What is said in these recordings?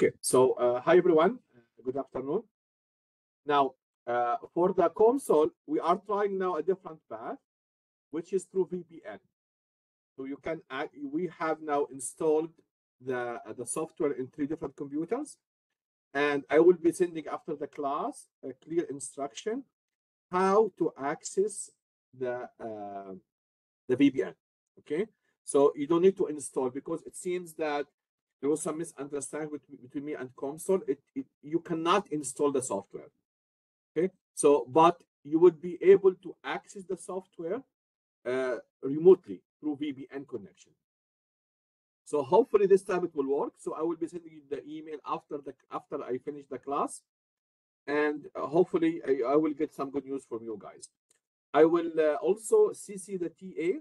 Okay, so uh, hi everyone. Good afternoon. Now, uh, for the COMSOL, we are trying now a different path, which is through VPN. So you can add, we have now installed the the software in three different computers, and I will be sending after the class a clear instruction how to access the uh, the VPN. Okay, so you don't need to install because it seems that there was some misunderstanding between, me and COMSOL. It, it you cannot install the software. Okay, so but you would be able to access the software uh, remotely through VPN connection. So hopefully this time it will work. So I will be sending you the email after the after I finish the class, and uh, hopefully I, I, will get some good news from you guys. I will uh, also CC the TA.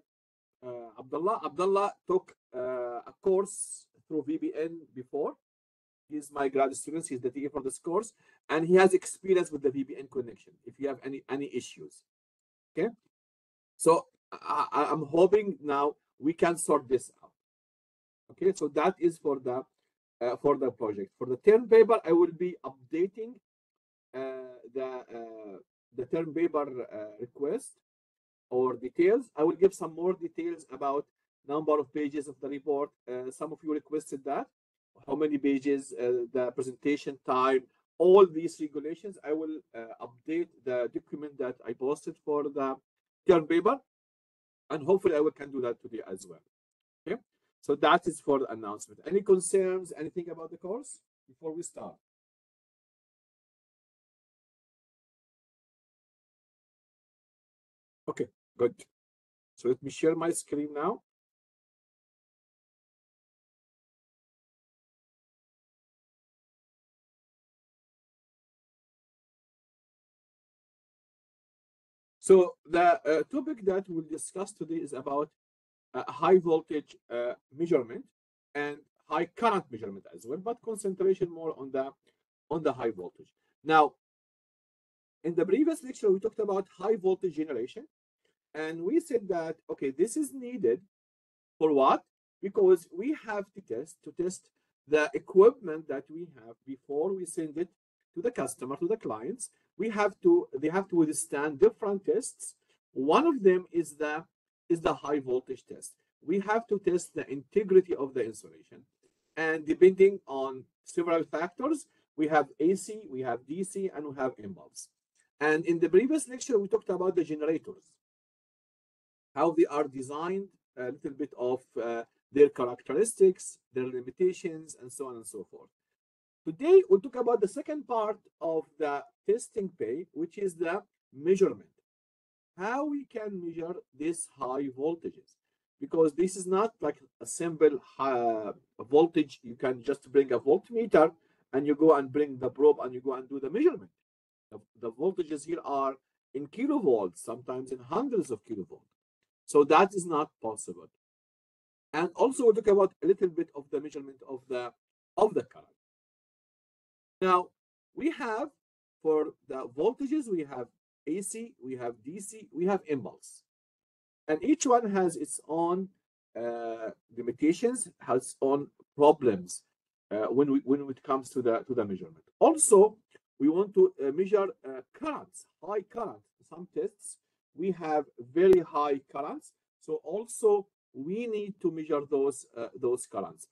Uh, Abdullah Abdullah took uh, a course through VPN before. He's my grad student. He's the TA for this course, and he has experience with the VPN connection. If you have any any issues, okay. So I, I'm hoping now we can sort this out. Okay, so that is for the uh, for the project. For the term paper, I will be updating uh, the uh, the term paper uh, request or details. I will give some more details about number of pages of the report. Uh, some of you requested that. How many pages, uh, the presentation time, all these regulations. I will update the document that I posted for the term paper and hopefully I will can do that today as well. Okay, so that is for the announcement. Any concerns, anything about the course before we start? Okay, good. So let me share my screen now. So the uh, topic that we'll discuss today is about uh, high voltage uh, measurement and high current measurement as well, but concentration more on the on the high voltage. Now, in the previous lecture, we talked about high voltage generation, and we said that okay, this is needed for what? Because we have to test to test the equipment that we have before we send it to the customer, to the clients, we have to they have to withstand different tests. One of them is the is the high voltage test. We have to test the integrity of the insulation. And depending on several factors, we have AC, we have DC, and we have impulse. And in the previous lecture, we talked about the generators, how they are designed, a little bit of uh, their characteristics, their limitations, and so on and so forth. Today, we'll talk about the second part of the testing pay, which is the measurement. How we can measure these high voltages. Because this is not like a simple uh, voltage. You can just bring a voltmeter and you go and bring the probe and you go and do the measurement. The, the voltages here are in kilovolts, sometimes in hundreds of kilovolts. So that is not possible. And also we'll talk about a little bit of the measurement of the of the current. Now, we have for the voltages, we have AC, we have DC, we have impulse. And each one has its own uh, limitations, has own problems uh, when, we, when it comes to the, to the measurement. Also, we want to uh, measure uh, currents, high current. Some tests, we have very high currents. So also, we need to measure those, uh, those currents.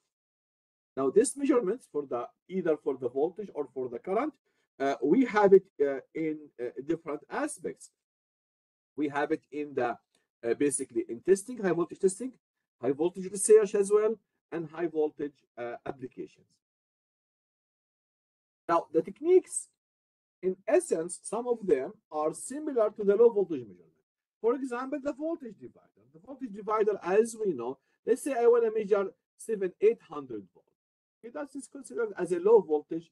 Now, this measurements for the either for the voltage or for the current, uh, we have it uh, in uh, different aspects. We have it in the uh, basically in testing, high voltage testing, high voltage research as well, and high voltage uh, applications. Now, the techniques, in essence, some of them are similar to the low voltage measurement. For example, the voltage divider. The voltage divider, as we know, let's say I want to measure 7, 800 volts. Okay, that is considered as a low voltage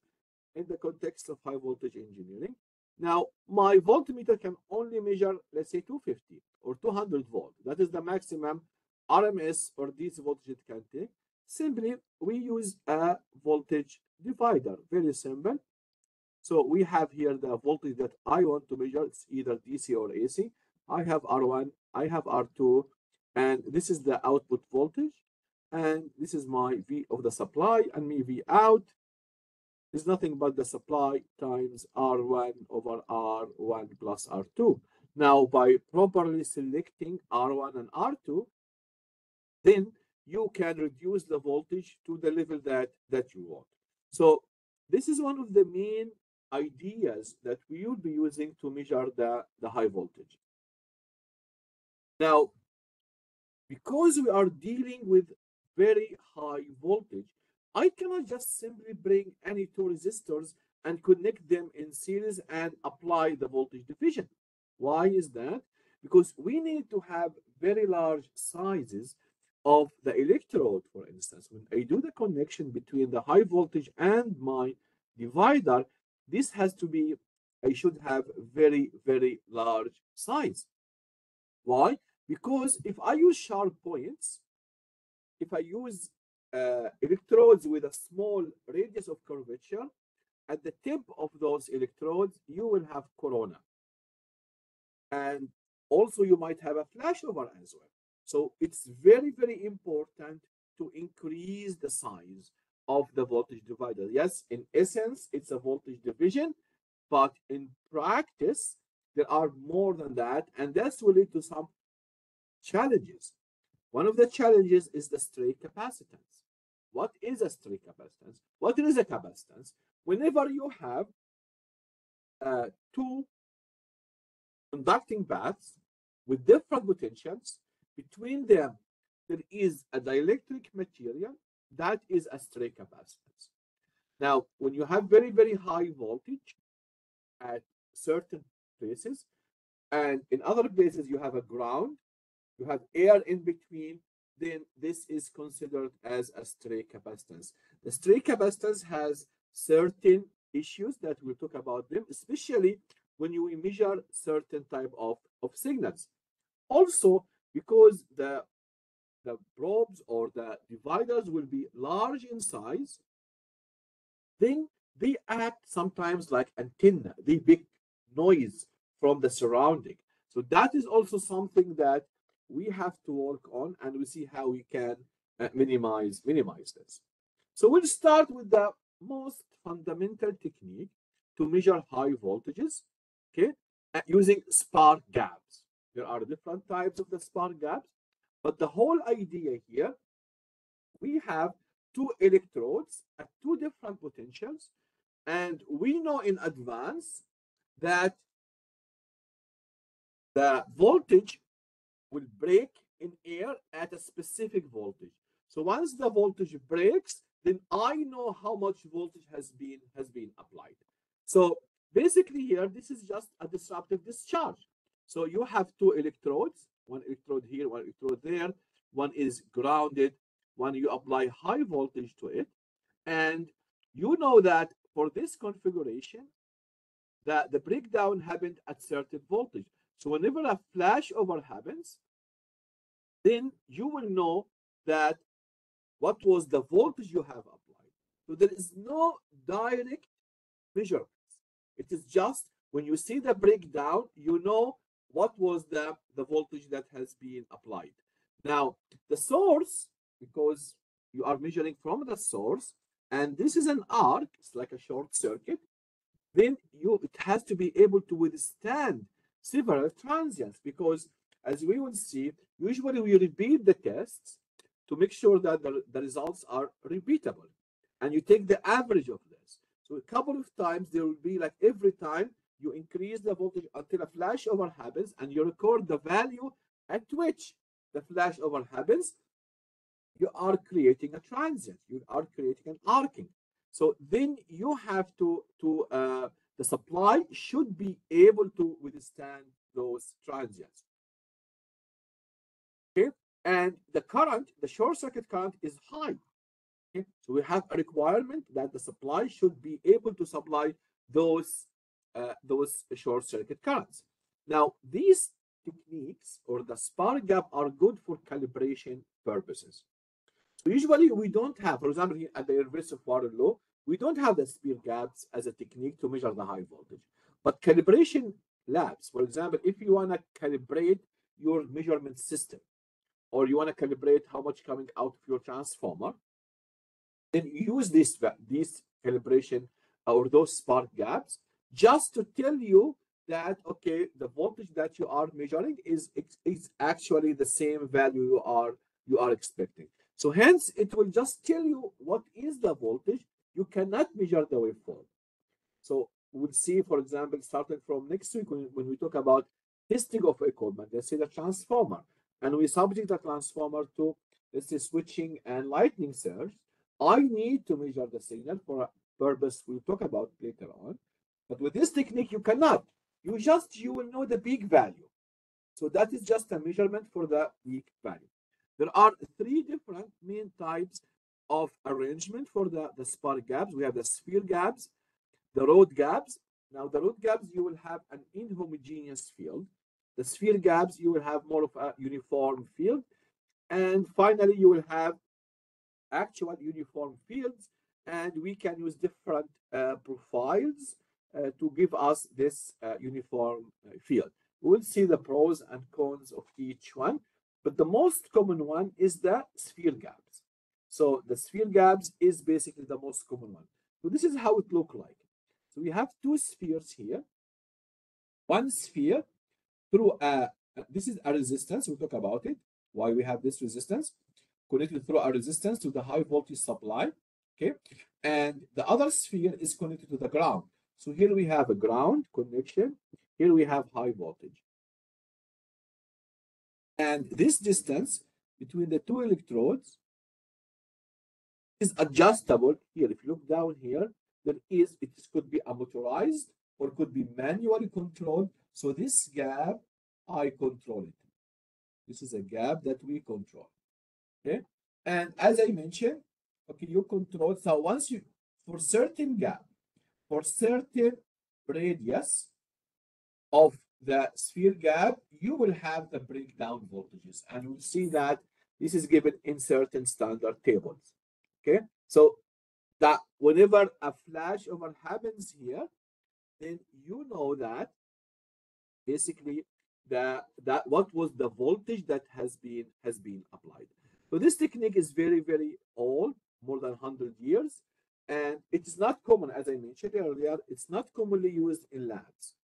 in the context of high voltage engineering. Now, my voltmeter can only measure, let's say, 250 or 200 volt. That is the maximum RMS or DC voltage it can take. Simply, we use a voltage divider. Very simple. So we have here the voltage that I want to measure. It's either DC or AC. I have R1, I have R2, and this is the output voltage and this is my V of the supply and me V out. is nothing but the supply times R1 over R1 plus R2. Now, by properly selecting R1 and R2, then you can reduce the voltage to the level that, that you want. So this is one of the main ideas that we will be using to measure the, the high voltage. Now, because we are dealing with very high voltage, I cannot just simply bring any two resistors and connect them in series and apply the voltage division. Why is that? Because we need to have very large sizes of the electrode, for instance. When I do the connection between the high voltage and my divider, this has to be, I should have very, very large size. Why? Because if I use sharp points, if I use uh, electrodes with a small radius of curvature, at the tip of those electrodes, you will have corona. And also you might have a flashover as well. So it's very, very important to increase the size of the voltage divider. Yes, in essence, it's a voltage division, but in practice, there are more than that, and that's will lead to some challenges. One of the challenges is the stray capacitance. What is a stray capacitance? What is a capacitance? Whenever you have uh, two conducting paths with different potentials, between them there is a dielectric material that is a stray capacitance. Now, when you have very, very high voltage at certain places, and in other places you have a ground, you have air in between, then this is considered as a stray capacitance. The stray capacitance has certain issues that we'll talk about them, especially when you measure certain type of, of signals. Also, because the the probes or the dividers will be large in size, then they act sometimes like antenna. They make noise from the surrounding. So that is also something that we have to work on and we see how we can uh, minimize minimize this. So we'll start with the most fundamental technique to measure high voltages, okay, uh, using spark gaps. There are different types of the spark gaps. But the whole idea here, we have two electrodes at two different potentials, and we know in advance that the voltage will break in air at a specific voltage. So once the voltage breaks, then I know how much voltage has been has been applied. So basically here, this is just a disruptive discharge. So you have two electrodes one electrode here, one electrode there. One is grounded, one you apply high voltage to it. And you know that for this configuration, that the breakdown happened at certain voltage. So whenever a flashover happens, then you will know that what was the voltage you have applied. So there is no direct measurements. It is just when you see the breakdown, you know what was the, the voltage that has been applied. Now, the source, because you are measuring from the source, and this is an arc, it's like a short circuit, then you it has to be able to withstand several transients because as we will see, usually we repeat the tests to make sure that the, the results are repeatable. And you take the average of this. So a couple of times there will be like every time you increase the voltage until a flashover happens and you record the value at which the flashover happens, you are creating a transient, you are creating an arcing. So then you have to, to uh, the supply should be able to withstand those transients. Okay, and the current, the short circuit current is high. Okay, so we have a requirement that the supply should be able to supply those uh, those short circuit currents. Now, these techniques or the spark gap are good for calibration purposes. So usually we don't have, for example, at the University of Waterloo, we don't have the spark gaps as a technique to measure the high voltage. But calibration labs, for example, if you want to calibrate your measurement system, or you want to calibrate how much coming out of your transformer, then use this, this calibration uh, or those spark gaps just to tell you that okay the voltage that you are measuring is is actually the same value you are you are expecting. So hence it will just tell you what is the voltage. You cannot measure the waveform. So we'll see for example starting from next week when, when we talk about testing of equipment let's say the transformer and we subject the transformer to let's say switching and lightning surge. I need to measure the signal for a purpose we'll talk about later on. But with this technique you cannot. You just you will know the peak value. So that is just a measurement for the peak value. There are three different main types of arrangement for the the spark gaps. We have the sphere gaps the rods gaps. Now the rods gaps you will have an inhomogeneous field the sphere gaps you will have more of a uniform field and finally you will have actual uniform fields and we can use different uh, profiles uh, to give us this uh, uniform field. We'll see the pros and cons of each one, but the most common one is the sphere gaps. So the sphere gaps is basically the most common one. So this is how it look like. So we have two spheres here. One sphere through a, this is a resistance, we'll talk about it, why we have this resistance, connected through a resistance to the high voltage supply, okay? And the other sphere is connected to the ground. So here we have a ground connection. Here we have high voltage. And this distance between the two electrodes is adjustable. Here, if you look down here, there is, it could be motorized or could be manually controlled. So this gap, I control it. This is a gap that we control. Okay. And as I mentioned, okay, you control. So once you, for certain gap, for certain radius of the sphere gap, you will have the breakdown voltages. And we'll see that this is given in certain standard tables. Okay, so that whenever a flashover happens here, then you know that basically the that what was the voltage that has been has been applied. So this technique is very, very old, more than 100 years. And it is not common, as I mentioned earlier, it's not commonly used in labs,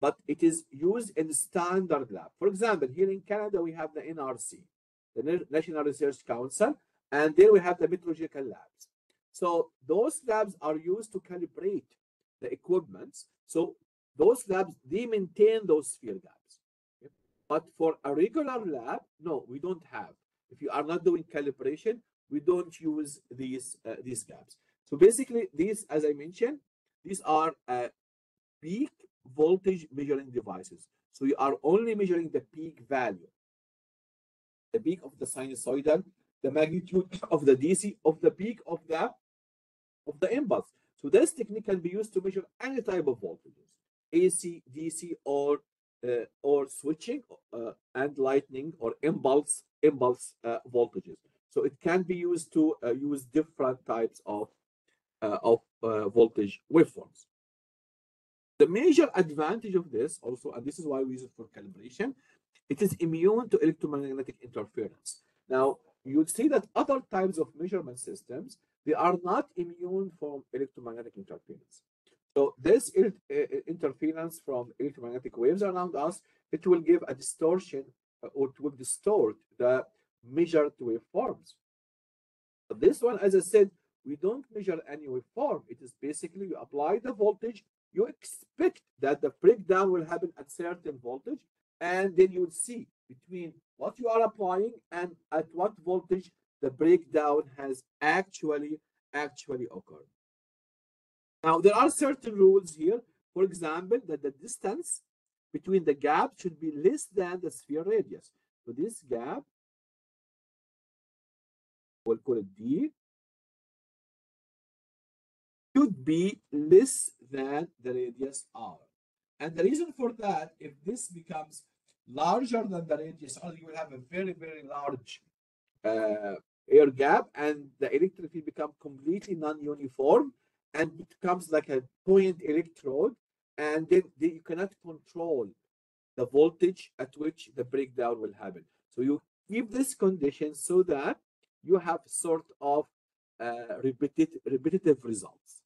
but it is used in standard lab. For example, here in Canada, we have the NRC, the National Research Council, and there we have the metrological labs. So those labs are used to calibrate the equipment. So those labs, they maintain those sphere gaps. Okay? But for a regular lab, no, we don't have. If you are not doing calibration, we don't use these, uh, these gaps. So basically, these, as I mentioned, these are uh, peak voltage measuring devices. So you are only measuring the peak value, the peak of the sinusoidal, the magnitude of the DC, of the peak of the of the impulse. So this technique can be used to measure any type of voltages, AC, DC, or uh, or switching uh, and lightning or impulse impulse uh, voltages. So it can be used to uh, use different types of uh, of uh, voltage waveforms. The major advantage of this also, and this is why we use it for calibration, it is immune to electromagnetic interference. Now, you would see that other types of measurement systems, they are not immune from electromagnetic interference. So this interference from electromagnetic waves around us, it will give a distortion uh, or it will distort the measured waveforms. But this one, as I said, we don't measure any waveform. It is basically you apply the voltage, you expect that the breakdown will happen at certain voltage, and then you will see between what you are applying and at what voltage the breakdown has actually actually occurred. Now there are certain rules here. For example, that the distance between the gap should be less than the sphere radius. So this gap, we'll call it D, should be less than the radius r. And the reason for that, if this becomes larger than the radius r, you will have a very, very large uh, air gap and the electric field become completely non-uniform and it becomes like a point electrode and then you cannot control the voltage at which the breakdown will happen. So you keep this condition so that you have sort of uh, repetitive, repetitive results.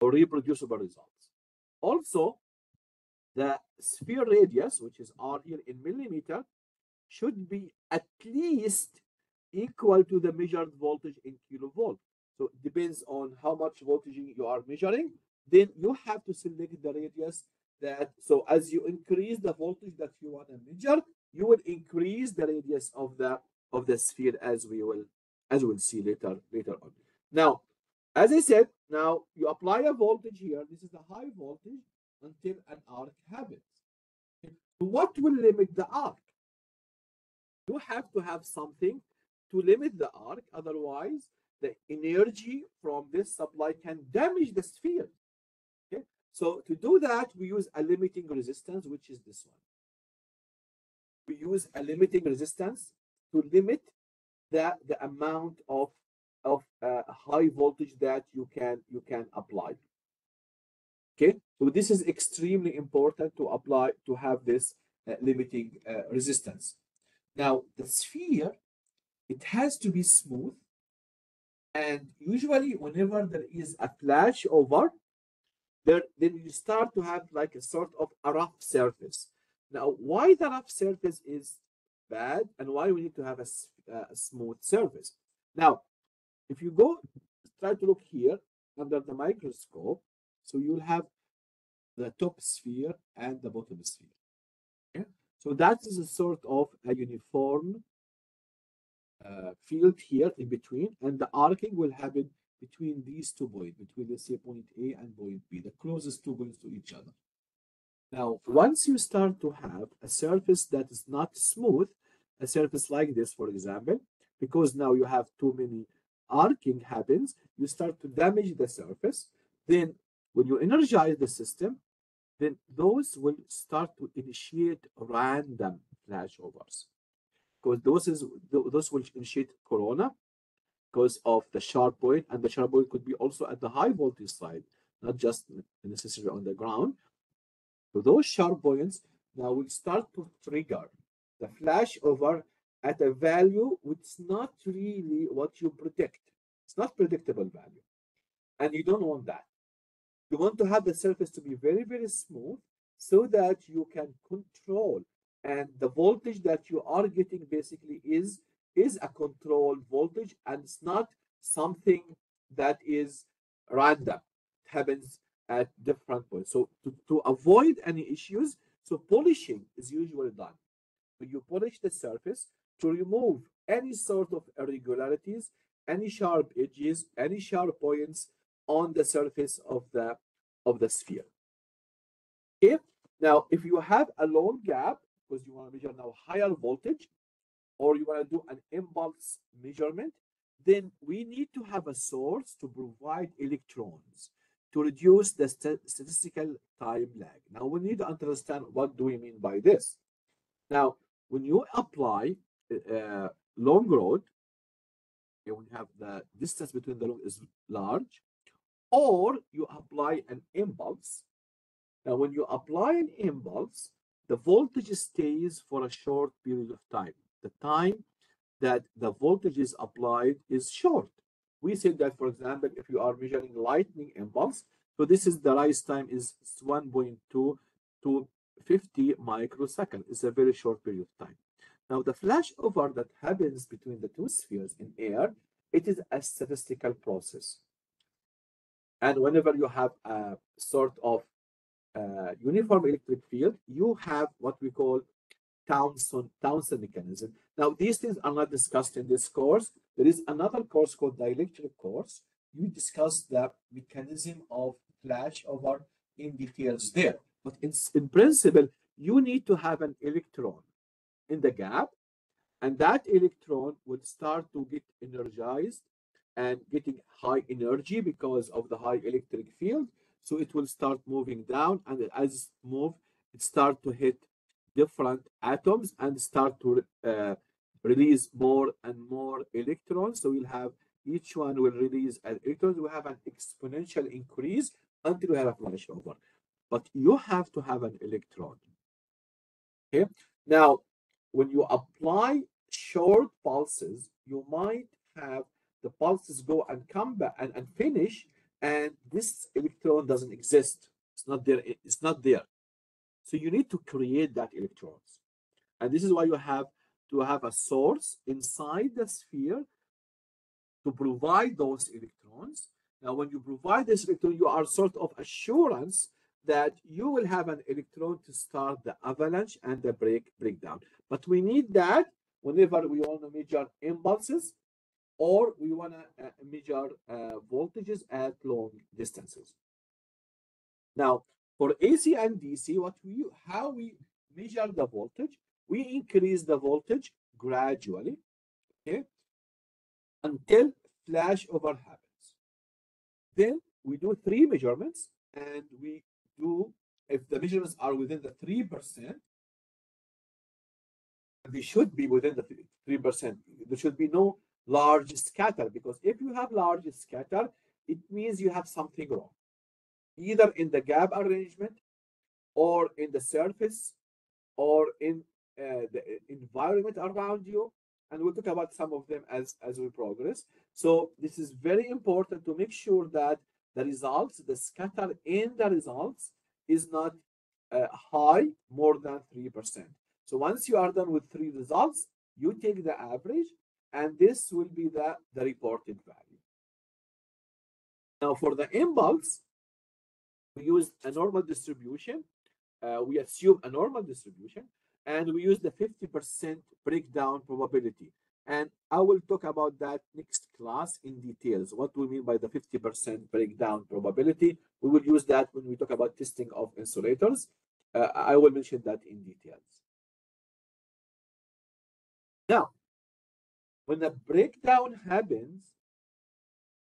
or reproducible results. Also, the sphere radius, which is R here in millimeter, should be at least equal to the measured voltage in kilovolt. So it depends on how much voltage you are measuring. Then you have to select the radius that, so as you increase the voltage that you want to measure, you will increase the radius of the of the sphere as we will as we'll see later later on. Now, as I said, now you apply a voltage here. This is a high voltage until an arc happens. What will limit the arc? You have to have something to limit the arc. Otherwise, the energy from this supply can damage the sphere. Okay, so to do that, we use a limiting resistance, which is this one. We use a limiting resistance to limit the, the amount of of uh, high voltage that you can you can apply. Okay? So this is extremely important to apply to have this uh, limiting uh, resistance. Now the sphere it has to be smooth and usually whenever there is a flash over there then you start to have like a sort of a rough surface. Now why the rough surface is bad and why we need to have a, a smooth surface? Now if you go try to look here under the microscope so you'll have the top sphere and the bottom sphere. Okay? so that is a sort of a uniform uh, field here in between, and the arcing will happen between these two points, between let's say point A and point B, the closest two points to each other. Now, once you start to have a surface that is not smooth, a surface like this, for example, because now you have too many arcing happens, you start to damage the surface. Then when you energize the system, then those will start to initiate random flashovers because those is those will initiate corona because of the sharp point and the sharp point could be also at the high voltage side not just necessarily on the ground so those sharp points now will start to trigger the flashover at a value which is not really what you predict. It's not predictable value. And you don't want that. You want to have the surface to be very very smooth so that you can control and the voltage that you are getting basically is is a controlled voltage and it's not something that is random. It happens at different points. So to, to avoid any issues so polishing is usually done. When you polish the surface to remove any sort of irregularities any sharp edges any sharp points on the surface of the of the sphere. Okay now if you have a long gap because you want to measure now higher voltage or you want to do an impulse measurement, then we need to have a source to provide electrons to reduce the st statistical time lag. Now we need to understand what do we mean by this. Now, when you apply a long rod, okay, when you have the distance between the long is large, or you apply an impulse. Now, when you apply an impulse, the voltage stays for a short period of time. The time that the voltage is applied is short. We said that, for example, if you are measuring lightning impulse, so this is the rise time is 1.2 to 50 microseconds. It's a very short period of time. Now, the flashover that happens between the two spheres in air, it is a statistical process. And whenever you have a sort of uh, uniform electric field, you have what we call Townsend, Townsend mechanism. Now, these things are not discussed in this course. There is another course called dielectric course. You discuss the mechanism of flashover in details there. But in, in principle, you need to have an electron in the gap, and that electron will start to get energized and getting high energy because of the high electric field so it will start moving down, and as it move, it start to hit different atoms and start to uh, release more and more electrons. So we'll have each one will release an electrons. We have an exponential increase until we have a flashover. But you have to have an electron. Okay. Now, when you apply short pulses, you might have the pulses go and come back and, and finish and this electron doesn't exist. It's not there. It's not there. So you need to create that electrons. And this is why you have to have a source inside the sphere to provide those electrons. Now, when you provide this electron, you are sort of assurance that you will have an electron to start the avalanche and the break breakdown. But we need that whenever we want to measure impulses or we want to uh, measure uh, voltages at long distances. Now, for AC and DC, what we how we measure the voltage, we increase the voltage gradually, okay, until flashover happens. Then we do three measurements and we do, if the measurements are within the 3%, they should be within the 3%. There should be no large scatter because if you have large scatter, it means you have something wrong, either in the gap arrangement or in the surface or in uh, the environment around you. And we'll talk about some of them as, as we progress. So this is very important to make sure that the results, the scatter in the results is not uh, high more than 3%. So once you are done with three results, you take the average and this will be the, the reported value. Now for the impulse, we use a normal distribution. Uh, we assume a normal distribution and we use the 50% breakdown probability. And I will talk about that next class in details. What we mean by the 50% breakdown probability? We will use that when we talk about testing of insulators. Uh, I will mention that in details. Now, when the breakdown happens,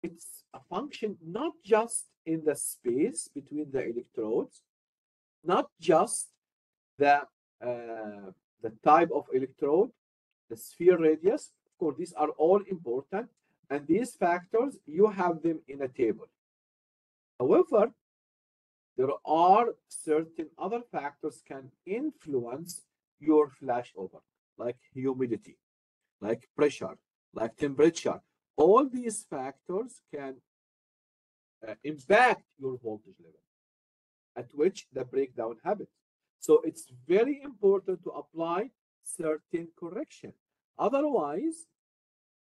it's a function not just in the space between the electrodes, not just the, uh, the type of electrode, the sphere radius. Of course, these are all important. And these factors, you have them in a table. However, there are certain other factors can influence your flashover, like humidity, like pressure, like temperature. All these factors can uh, impact your voltage level at which the breakdown happens. So it's very important to apply certain correction. Otherwise,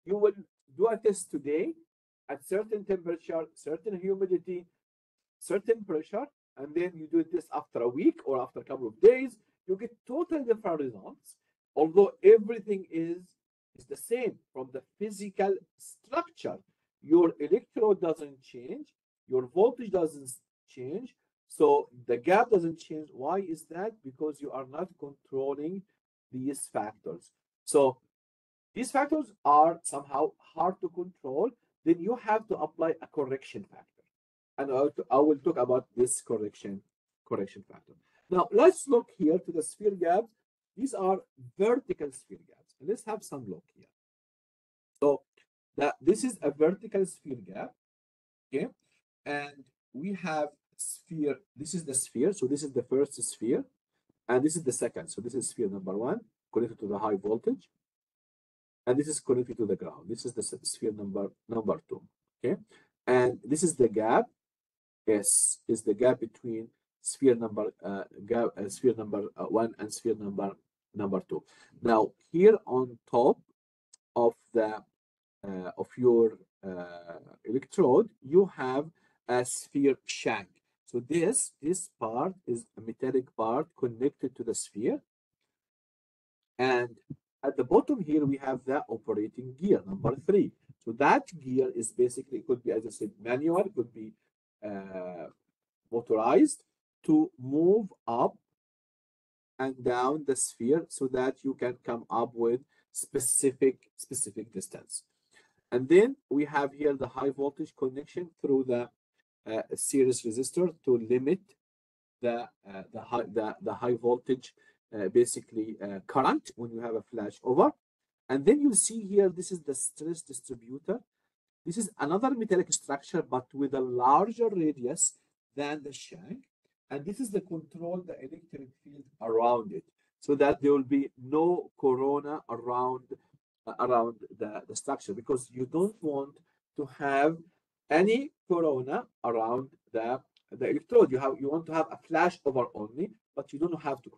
you will do a test today at certain temperature, certain humidity, certain pressure, and then you do this after a week or after a couple of days, you get totally different results. Although everything is, is the same from the physical structure. Your electrode doesn't change, your voltage doesn't change, so the gap doesn't change. Why is that? Because you are not controlling these factors. So these factors are somehow hard to control. Then you have to apply a correction factor. And I will talk about this correction, correction factor. Now let's look here to the sphere gaps. These are vertical sphere gaps. Let's have some look here. So that this is a vertical sphere gap. Okay. And we have sphere. This is the sphere. So this is the first sphere. And this is the second. So this is sphere number one connected to the high voltage. And this is connected to the ground. This is the sphere number number two. Okay. And this is the gap. S is the gap between sphere number uh, gap, uh, sphere number uh, one and sphere number number two. Now here on top of the uh, of your uh, electrode, you have a sphere shank. So this, this part is a metallic part connected to the sphere. And at the bottom here, we have the operating gear, number three. So that gear is basically, could be, as I said, manual, could be uh, motorized to move up down the sphere so that you can come up with specific, specific distance. And then we have here the high voltage connection through the uh, series resistor to limit the uh, the high the, the high voltage uh, basically current when you have a flash over and then you see here this is the stress distributor. This is another metallic structure but with a larger radius than the shank and this is the control the electric field around it so that there will be no corona around uh, around the, the structure because you don't want to have any corona around the the electrode. You have you want to have a flash over only, but you don't have to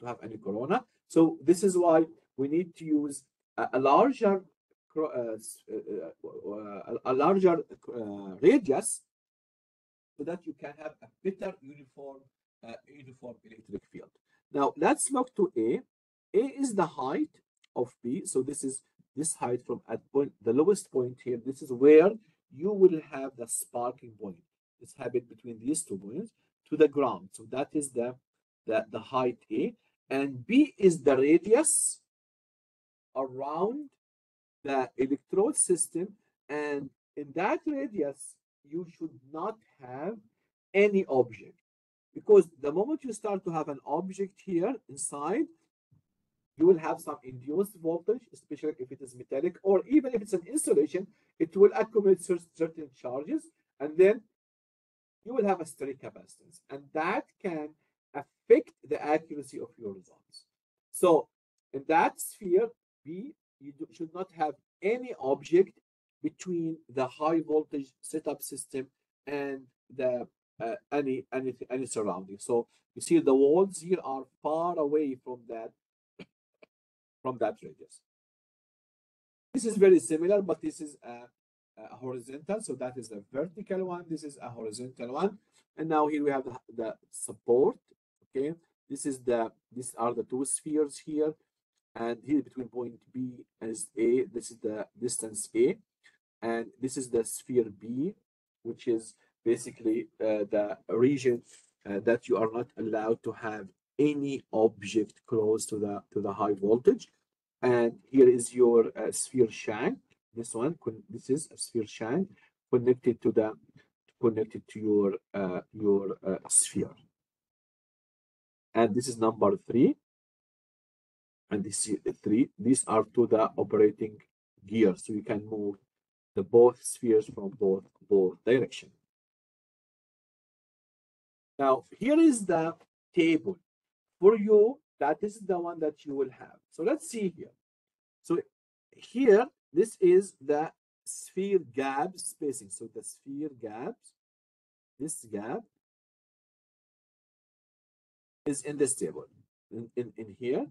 to have any corona. So this is why we need to use a, a larger uh, uh, a larger uh, radius so that you can have a better uniform uh, uniform electric field. Now let's look to A. A is the height of B. So this is this height from at point the lowest point here. This is where you will have the sparking point. It's happened between these two points to the ground. So that is the, the, the height A. And B is the radius around the electrode system. And in that radius, you should not have any object. Because the moment you start to have an object here inside, you will have some induced voltage, especially if it is metallic, or even if it's an insulation, it will accumulate certain charges, and then you will have a stray capacitance, and that can affect the accuracy of your results. So in that sphere, B, you should not have any object between the high voltage setup system and the uh, any any any surrounding. So you see the walls here are far away from that from that radius. This is very similar, but this is a, a, horizontal. So that is the vertical one. This is a horizontal one. And now here we have the, the support. Okay. This is the, these are the two spheres here. And here between point B and A, this is the distance A. And this is the sphere B, which is basically uh, the region uh, that you are not allowed to have any object close to the to the high voltage. And here is your uh, sphere shank. This one this is a sphere shank connected to the connected to your uh, your uh, sphere. And this is number three. And this is three. These are to the operating gear. So you can move the both spheres from both both direction. Now here is the table for you. That is the one that you will have. So let's see here. So here this is the sphere gap spacing. So the sphere gaps this gap is in this table. In, in, in here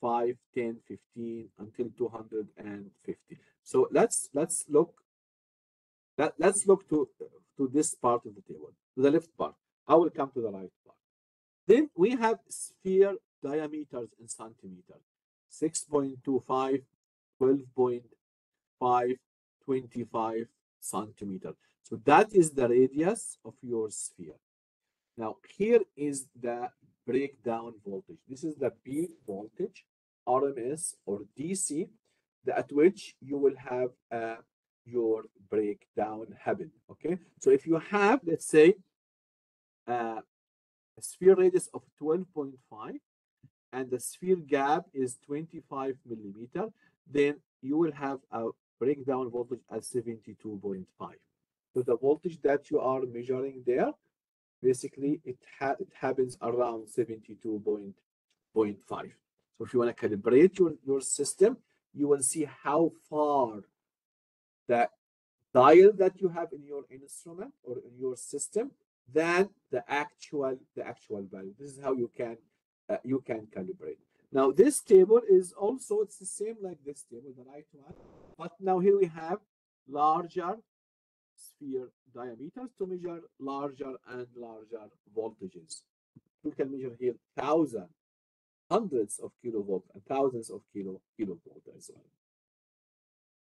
5 10 15 until 250 so let's let's look let, let's look to to this part of the table to the left part. I will come to the right part. Then we have sphere diameters in centimeter 6.25 12.5 25 centimeter so that is the radius of your sphere. Now here is the breakdown voltage. This is the peak voltage rms or dc at which you will have uh, your breakdown happen okay so if you have let's say uh, a sphere radius of 12.5 and the sphere gap is 25 millimeter, then you will have a breakdown voltage at 72.5. So the voltage that you are measuring there, basically it, ha it happens around 72.5. So if you want to calibrate your, your system, you will see how far the dial that you have in your instrument or in your system than the actual the actual value. This is how you can uh, you can calibrate. Now this table is also it's the same like this table, the right one, but now here we have larger sphere diameters to measure larger and larger voltages. You can measure here thousands, hundreds of kilovolt and thousands of kilo kilovolt as well.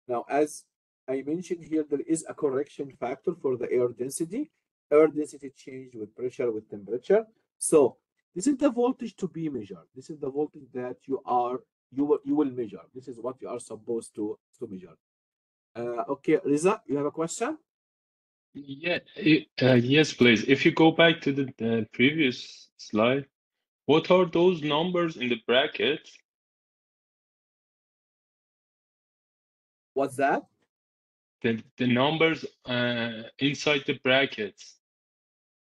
Now, as I mentioned here, there is a correction factor for the air density air density change with pressure, with temperature. So this is the voltage to be measured. This is the voltage that you are you will you will measure. This is what you are supposed to to measure. Uh, okay, Riza, you have a question? Yeah, uh, yes, please. If you go back to the, the previous slide, what are those numbers in the brackets? What's that? The the numbers uh, inside the brackets.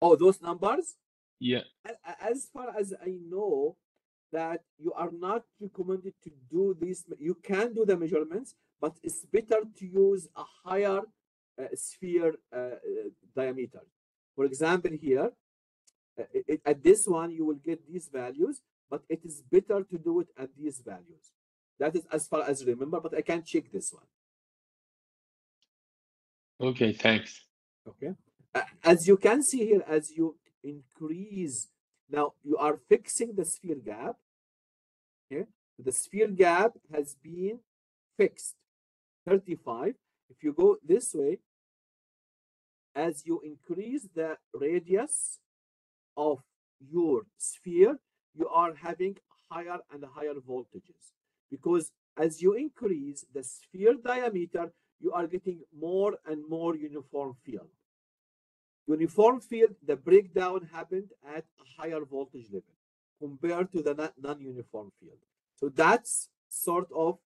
Oh, those numbers? Yeah. As far as I know, that you are not recommended to do this. You can do the measurements, but it's better to use a higher uh, sphere uh, uh, diameter. For example, here, uh, it, at this one, you will get these values, but it is better to do it at these values. That is as far as I remember, but I can check this one. Okay, thanks. Okay. As you can see here, as you increase, now you are fixing the sphere gap. Okay. The sphere gap has been fixed 35. If you go this way, as you increase the radius of your sphere, you are having higher and higher voltages because as you increase the sphere diameter, you are getting more and more uniform field. Uniform field, the breakdown happened at a higher voltage level compared to the non-uniform field. So that's sort of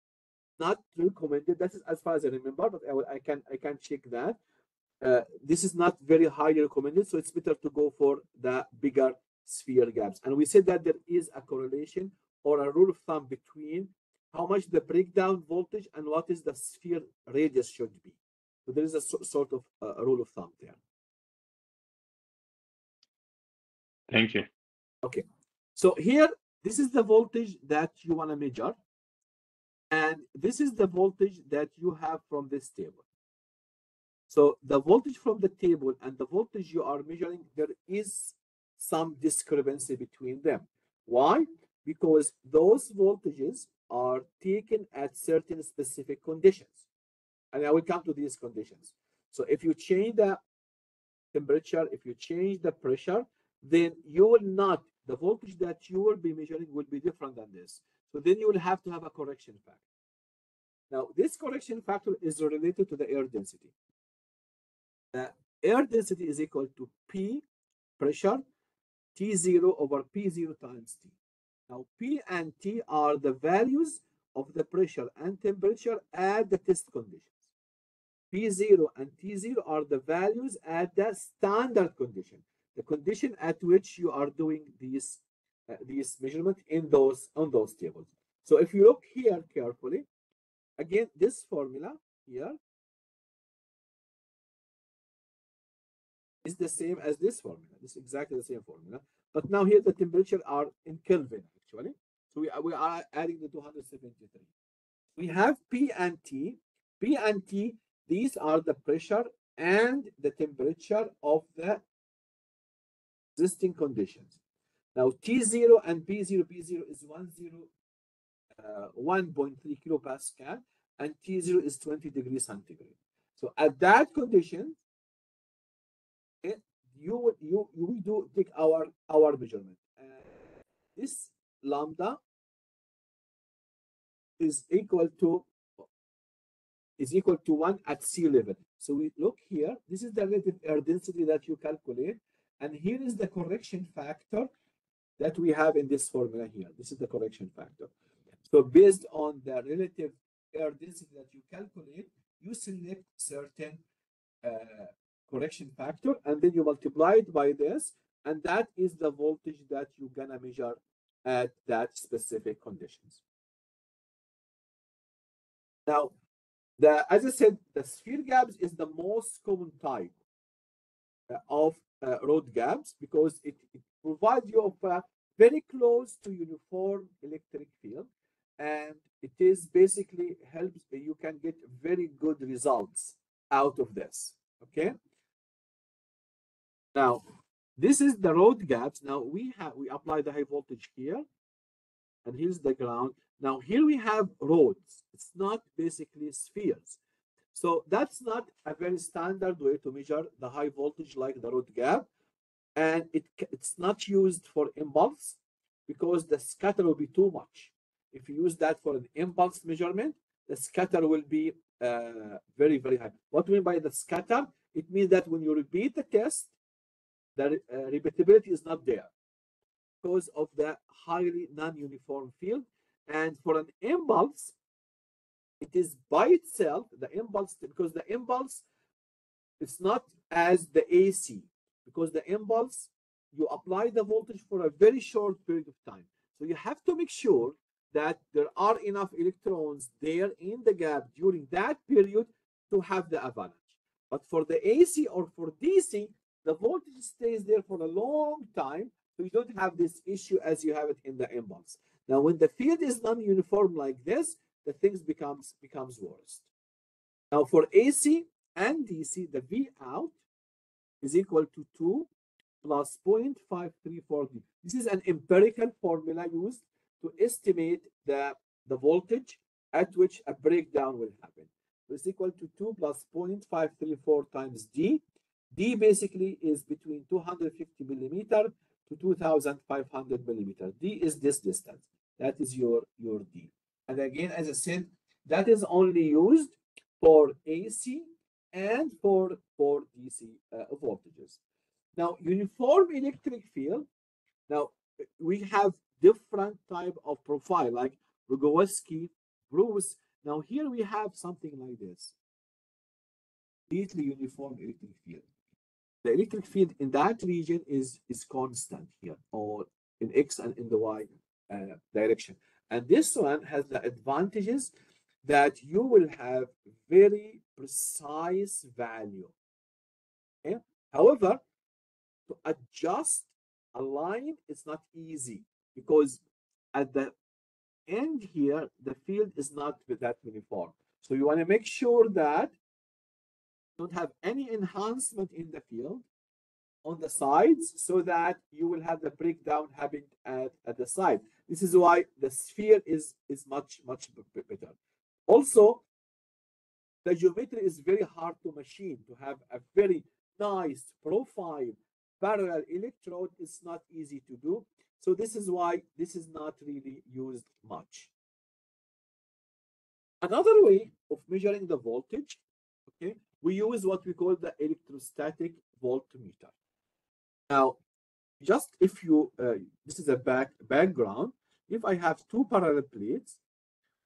not recommended. That is as far as I remember, but I, will, I can I can check that. Uh, this is not very highly recommended, so it's better to go for the bigger sphere gaps. And we said that there is a correlation or a rule of thumb between how much the breakdown voltage and what is the sphere radius should be. So there is a so, sort of uh, rule of thumb there. Thank you. Okay. So here, this is the voltage that you want to measure. And this is the voltage that you have from this table. So the voltage from the table and the voltage you are measuring, there is some discrepancy between them. Why? Because those voltages are taken at certain specific conditions. And I will come to these conditions. So if you change the temperature, if you change the pressure, then you will not, the voltage that you will be measuring will be different than this. So then you will have to have a correction factor. Now, this correction factor is related to the air density. The air density is equal to P pressure T0 over P0 times T. Now, P and T are the values of the pressure and temperature at the test conditions. P0 and T0 are the values at the standard condition, the condition at which you are doing these, uh, these measurements in those, on those tables. So if you look here carefully, again, this formula here is the same as this formula. It's exactly the same formula. But now here the temperature are in Kelvin actually. So we, we are adding the 273. We have P and T. P and T, these are the pressure and the temperature of the existing conditions. Now T0 and P0, P0 is 10, uh, 1.3 kilopascal and T0 is 20 degrees centigrade. So at that condition, it, you you you do take our our measurement. Uh, this lambda is equal to is equal to one at sea level. So we look here. This is the relative air density that you calculate, and here is the correction factor that we have in this formula here. This is the correction factor. So based on the relative air density that you calculate, you select certain uh, correction factor, and then you multiply it by this, and that is the voltage that you're gonna measure at that specific conditions. Now, the as I said, the sphere gaps is the most common type uh, of uh, rod gaps because it, it provides you of a very close to uniform electric field and it is basically helps you can get very good results out of this okay now this is the rod gaps. Now we have we apply the high voltage here and here's the ground. Now here we have rods it's not basically spheres. So that's not a very standard way to measure the high voltage like the rod gap. And it it's not used for impulse because the scatter will be too much. If you use that for an impulse measurement, the scatter will be uh, very, very high. What do we mean by the scatter? It means that when you repeat the test, the uh, repeatability is not there because of the highly non-uniform field. And for an impulse, it is by itself, the impulse, because the impulse, it's not as the AC, because the impulse, you apply the voltage for a very short period of time. So you have to make sure that there are enough electrons there in the gap during that period to have the avalanche. But for the AC or for DC, the voltage stays there for a long time. So you don't have this issue as you have it in the impulse. Now, when the field is non-uniform like this, the things becomes becomes worse. Now, for AC and DC, the V out is equal to 2 plus 0.534D. This is an empirical formula used to estimate the, the voltage at which a breakdown will happen. So it's equal to 2 plus 0.534 times D. D basically is between 250 millimeter to 2500 millimeter. D is this distance. That is your, your D. And again, as I said, that is only used for AC and for, for DC uh, voltages. Now, uniform electric field. Now, we have different type of profile like Rogowski, Bruce. Now, here we have something like this. Completely uniform electric field. The electric field in that region is, is constant here, or in X and in the Y uh, direction. And this one has the advantages that you will have very precise value. Okay? However, to adjust a line is not easy because at the end here, the field is not that uniform. So you want to make sure that don't have any enhancement in the field on the sides so that you will have the breakdown happening at, at the side. This is why the sphere is, is much, much better. Also, the geometry is very hard to machine. To have a very nice profile parallel electrode is not easy to do. So this is why this is not really used much. Another way of measuring the voltage, okay, we use what we call the electrostatic voltmeter. Now, just if you, uh, this is a back background, if I have two parallel plates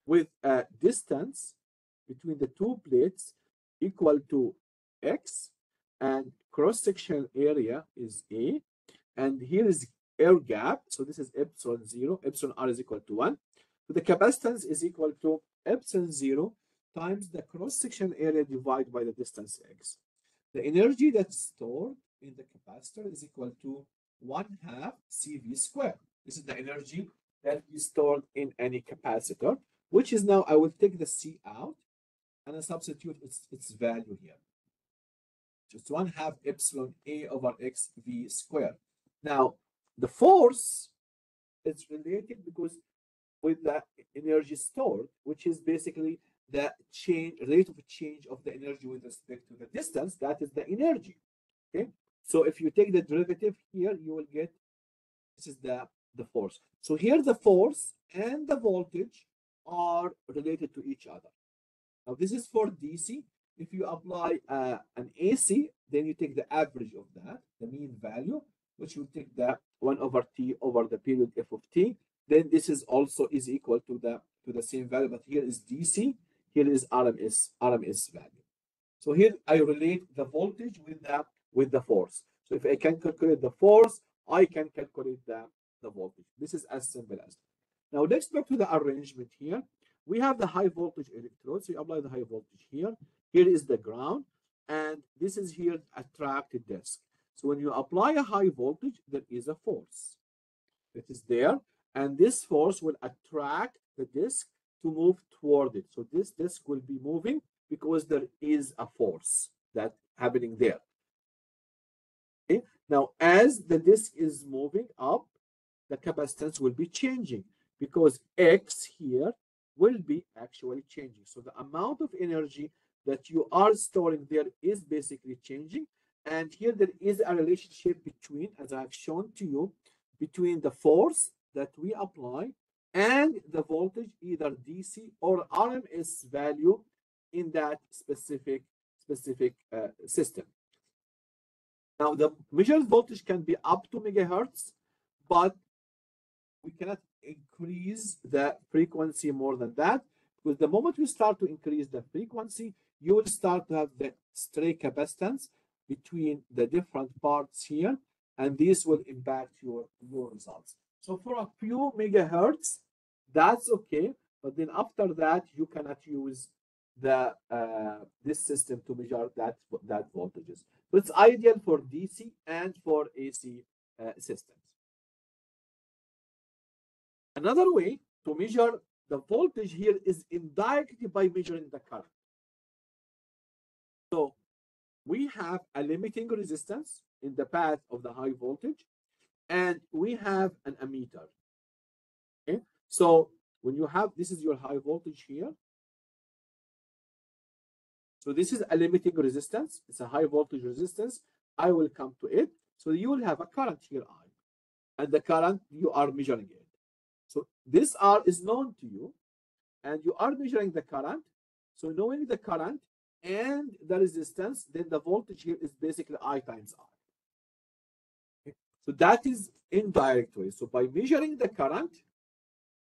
with a distance between the two plates equal to x and cross-sectional area is A, and here is air gap. So this is epsilon zero, epsilon r is equal to one. So the capacitance is equal to epsilon zero times the cross-section area divided by the distance x. The energy that's stored in the capacitor is equal to one half CV squared. This is the energy that is stored in any capacitor, which is now I will take the C out and I substitute its, its value here just one half epsilon A over x V squared. Now, the force is related because with the energy stored, which is basically the change rate of change of the energy with respect to the distance, that is the energy. Okay. So if you take the derivative here, you will get this is the, the force. So here the force and the voltage are related to each other. Now this is for DC. If you apply uh, an AC, then you take the average of that, the mean value, which will take the 1 over t over the period f of t. Then this is also is equal to the to the same value, but here is DC, here is RMS RMS value. So here I relate the voltage with the with the force. So if I can calculate the force, I can calculate the, the voltage. This is as simple as that. Now let's back to the arrangement here. We have the high voltage electrode. So you apply the high voltage here. Here is the ground, and this is here attracted disk. So when you apply a high voltage, there is a force that is there, and this force will attract the disk to move toward it. So this disk will be moving because there is a force that happening there. Okay. Now, as the disk is moving up, the capacitance will be changing because X here will be actually changing. So the amount of energy that you are storing there is basically changing. And here there is a relationship between, as I've shown to you, between the force that we apply and the voltage, either DC or RMS value in that specific specific uh, system. Now, the measured voltage can be up to megahertz, but we cannot increase the frequency more than that because the moment we start to increase the frequency, you will start to have the stray capacitance between the different parts here, and this will impact your, your results. So for a few megahertz, that's okay, but then after that, you cannot use the uh, this system to measure that that voltages. So it's ideal for DC and for AC uh, systems. Another way to measure the voltage here is indirectly by measuring the current. So we have a limiting resistance in the path of the high voltage, and we have an ammeter. Okay, so when you have this is your high voltage here. So this is a limiting resistance. It's a high voltage resistance. I will come to it. So you will have a current here, I, and the current you are measuring it. So this R is known to you, and you are measuring the current. So knowing the current and the resistance, then the voltage here is basically I times R. So that is indirect way. So by measuring the current,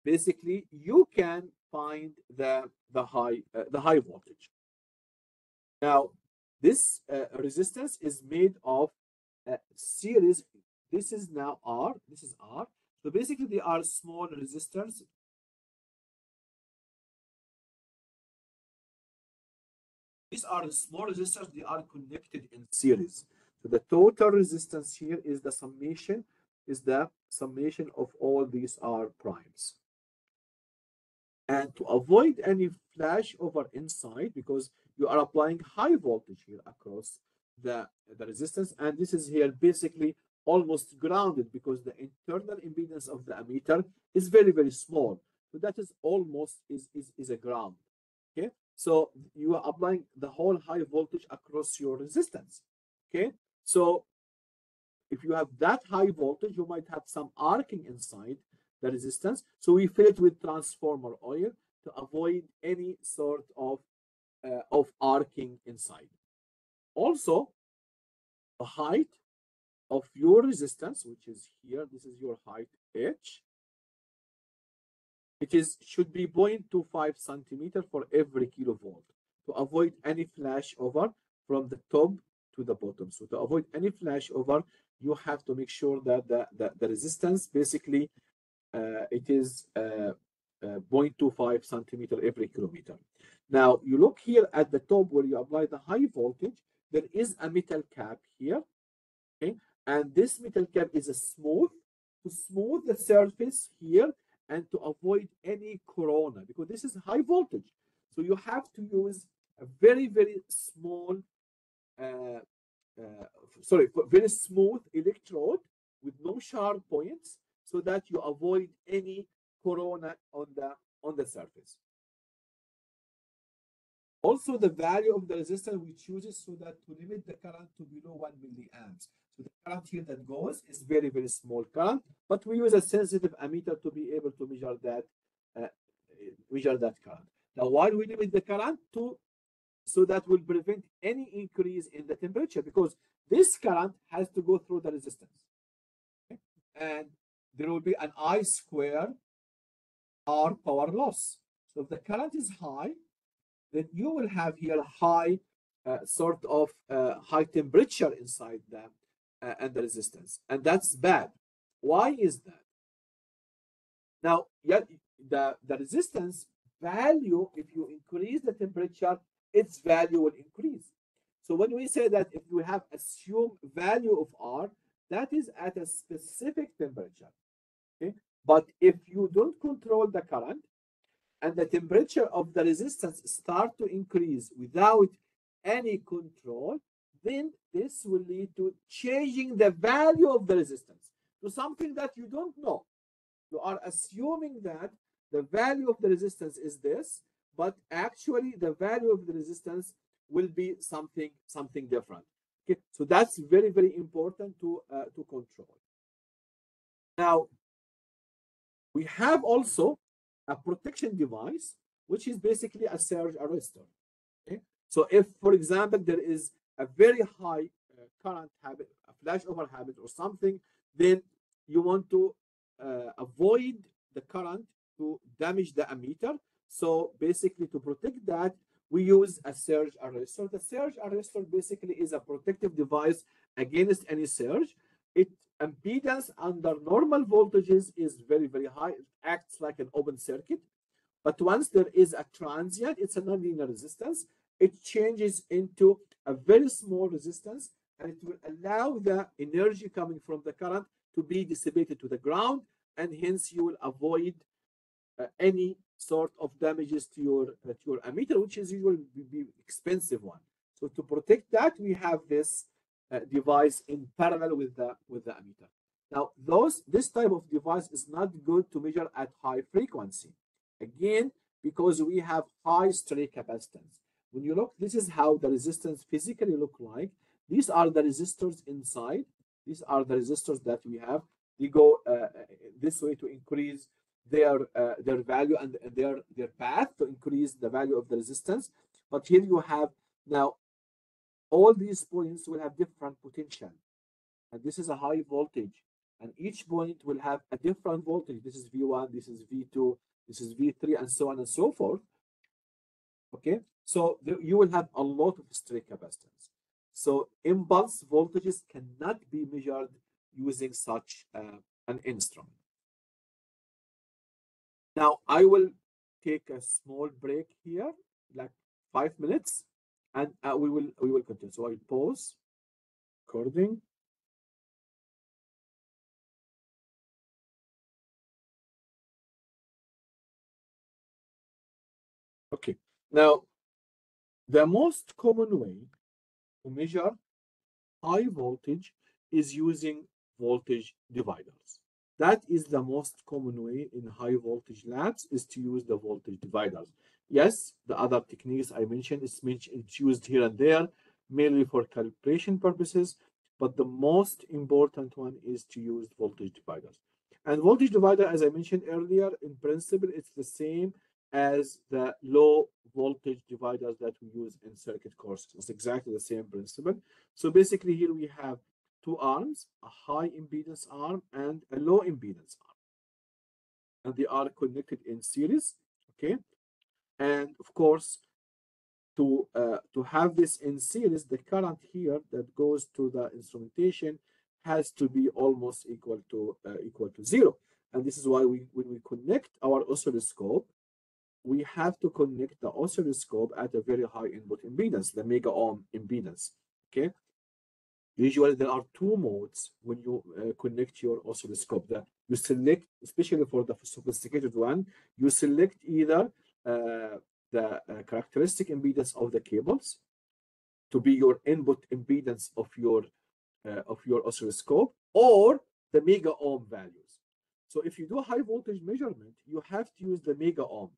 basically you can find the the high uh, the high voltage. Now this uh, resistance is made of a series. This is now R. This is R. So basically, they are small resistors. These are small resistors. They are connected in series. So the total resistance here is the summation, is the summation of all these R primes. And to avoid any flash over inside, because you are applying high voltage here across the, the resistance, and this is here basically almost grounded because the internal impedance of the ammeter is very, very small. So that is almost is, is, is a ground. Okay. So you are applying the whole high voltage across your resistance. Okay. So if you have that high voltage, you might have some arcing inside the resistance. So we fill it with transformer oil to avoid any sort of uh, of arcing inside. Also, the height of your resistance, which is here, this is your height H. It is should be 0.25 centimeter for every kilovolt to avoid any flashover from the top to the bottom. So to avoid any flashover, you have to make sure that the, the, the resistance basically uh, it is uh, uh, 0.25 centimeter every kilometer. Now you look here at the top where you apply the high voltage, there is a metal cap here. Okay, and this metal cap is a smooth to smooth the surface here and to avoid any corona because this is high voltage so you have to use a very very small uh, uh, sorry very smooth electrode with no sharp points so that you avoid any corona on the on the surface. Also the value of the resistor we choose is so that to limit the current to below 1 milliamps. So the current here that goes is very, very small current, but we use a sensitive ammeter to be able to measure that uh, measure that current. Now, why we limit the current? To so that will prevent any increase in the temperature because this current has to go through the resistance. Okay? And there will be an I square R power loss. So if the current is high, then you will have here high uh, sort of uh, high temperature inside them uh, and the resistance. And that's bad. Why is that? Now, yeah, the, the resistance value, if you increase the temperature, its value will increase. So when we say that if we have assumed value of R, that is at a specific temperature. Okay? But if you don't control the current and the temperature of the resistance start to increase without any control, then this will lead to changing the value of the resistance to something that you don't know. You are assuming that the value of the resistance is this, but actually the value of the resistance will be something something different. Okay, so that's very very important to uh, to control. Now we have also a protection device, which is basically a surge arrestor. Okay, so if for example there is a very high uh, current habit, a flashover habit or something, then you want to uh, avoid the current to damage the ammeter. So basically to protect that, we use a surge arrestor. The surge arrestor basically is a protective device against any surge. It impedance under normal voltages is very, very high. It acts like an open circuit. But once there is a transient, it's a nonlinear resistance. It changes into a very small resistance, and it will allow the energy coming from the current to be dissipated to the ground, and hence you will avoid any sort of damages to your uh, to your ammeter, which is usually be, expensive one. So to protect that, we have this uh, device in parallel with the with the ammeter. Now, those this type of device is not good to measure at high frequency. Again, because we have high stray capacitance. When you look, this is how the resistance physically look like. These are the resistors inside. These are the resistors that we have. They go uh, this way to increase their uh, their value and their their path to increase the value of the resistance. But here you have now all these points will have different potential, and this is a high voltage, and each point will have a different voltage. This is V1, this is V2, this is V3, and so on and so forth. Okay, so you will have a lot of stray capacitance. So impulse voltages cannot be measured using such uh, an instrument. Now I will take a small break here, like five minutes, and uh, we will we will continue. So I pause recording. Okay. Now, the most common way to measure high voltage is using voltage dividers. That is the most common way in high voltage labs is to use the voltage dividers. Yes, the other techniques I mentioned is used here and there, mainly for calibration purposes, but the most important one is to use voltage dividers. And voltage divider, as I mentioned earlier, in principle, it's the same as the low voltage dividers that we use in circuit courses. It's exactly the same principle. So basically here we have two arms, a high impedance arm and a low impedance arm. And they are connected in series, okay? And of course, to, uh, to have this in series, the current here that goes to the instrumentation has to be almost equal to uh, equal to zero. And this is why we when we connect our oscilloscope, we have to connect the oscilloscope at a very high input impedance, the mega ohm impedance. Okay. Usually there are two modes when you uh, connect your oscilloscope. That you select, especially for the sophisticated one, you select either uh, the uh, characteristic impedance of the cables to be your input impedance of your uh, of your oscilloscope or the mega ohm values. So if you do a high voltage measurement, you have to use the mega ohm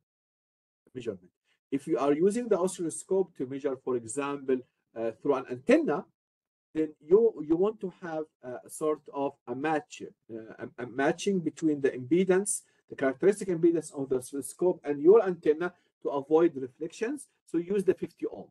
measurement. If you are using the oscilloscope to measure, for example, uh, through an antenna, then you you want to have a sort of a match, uh, a, a, matching between the impedance, the characteristic impedance of the oscilloscope and your antenna to avoid reflections. So use the 50 ohm.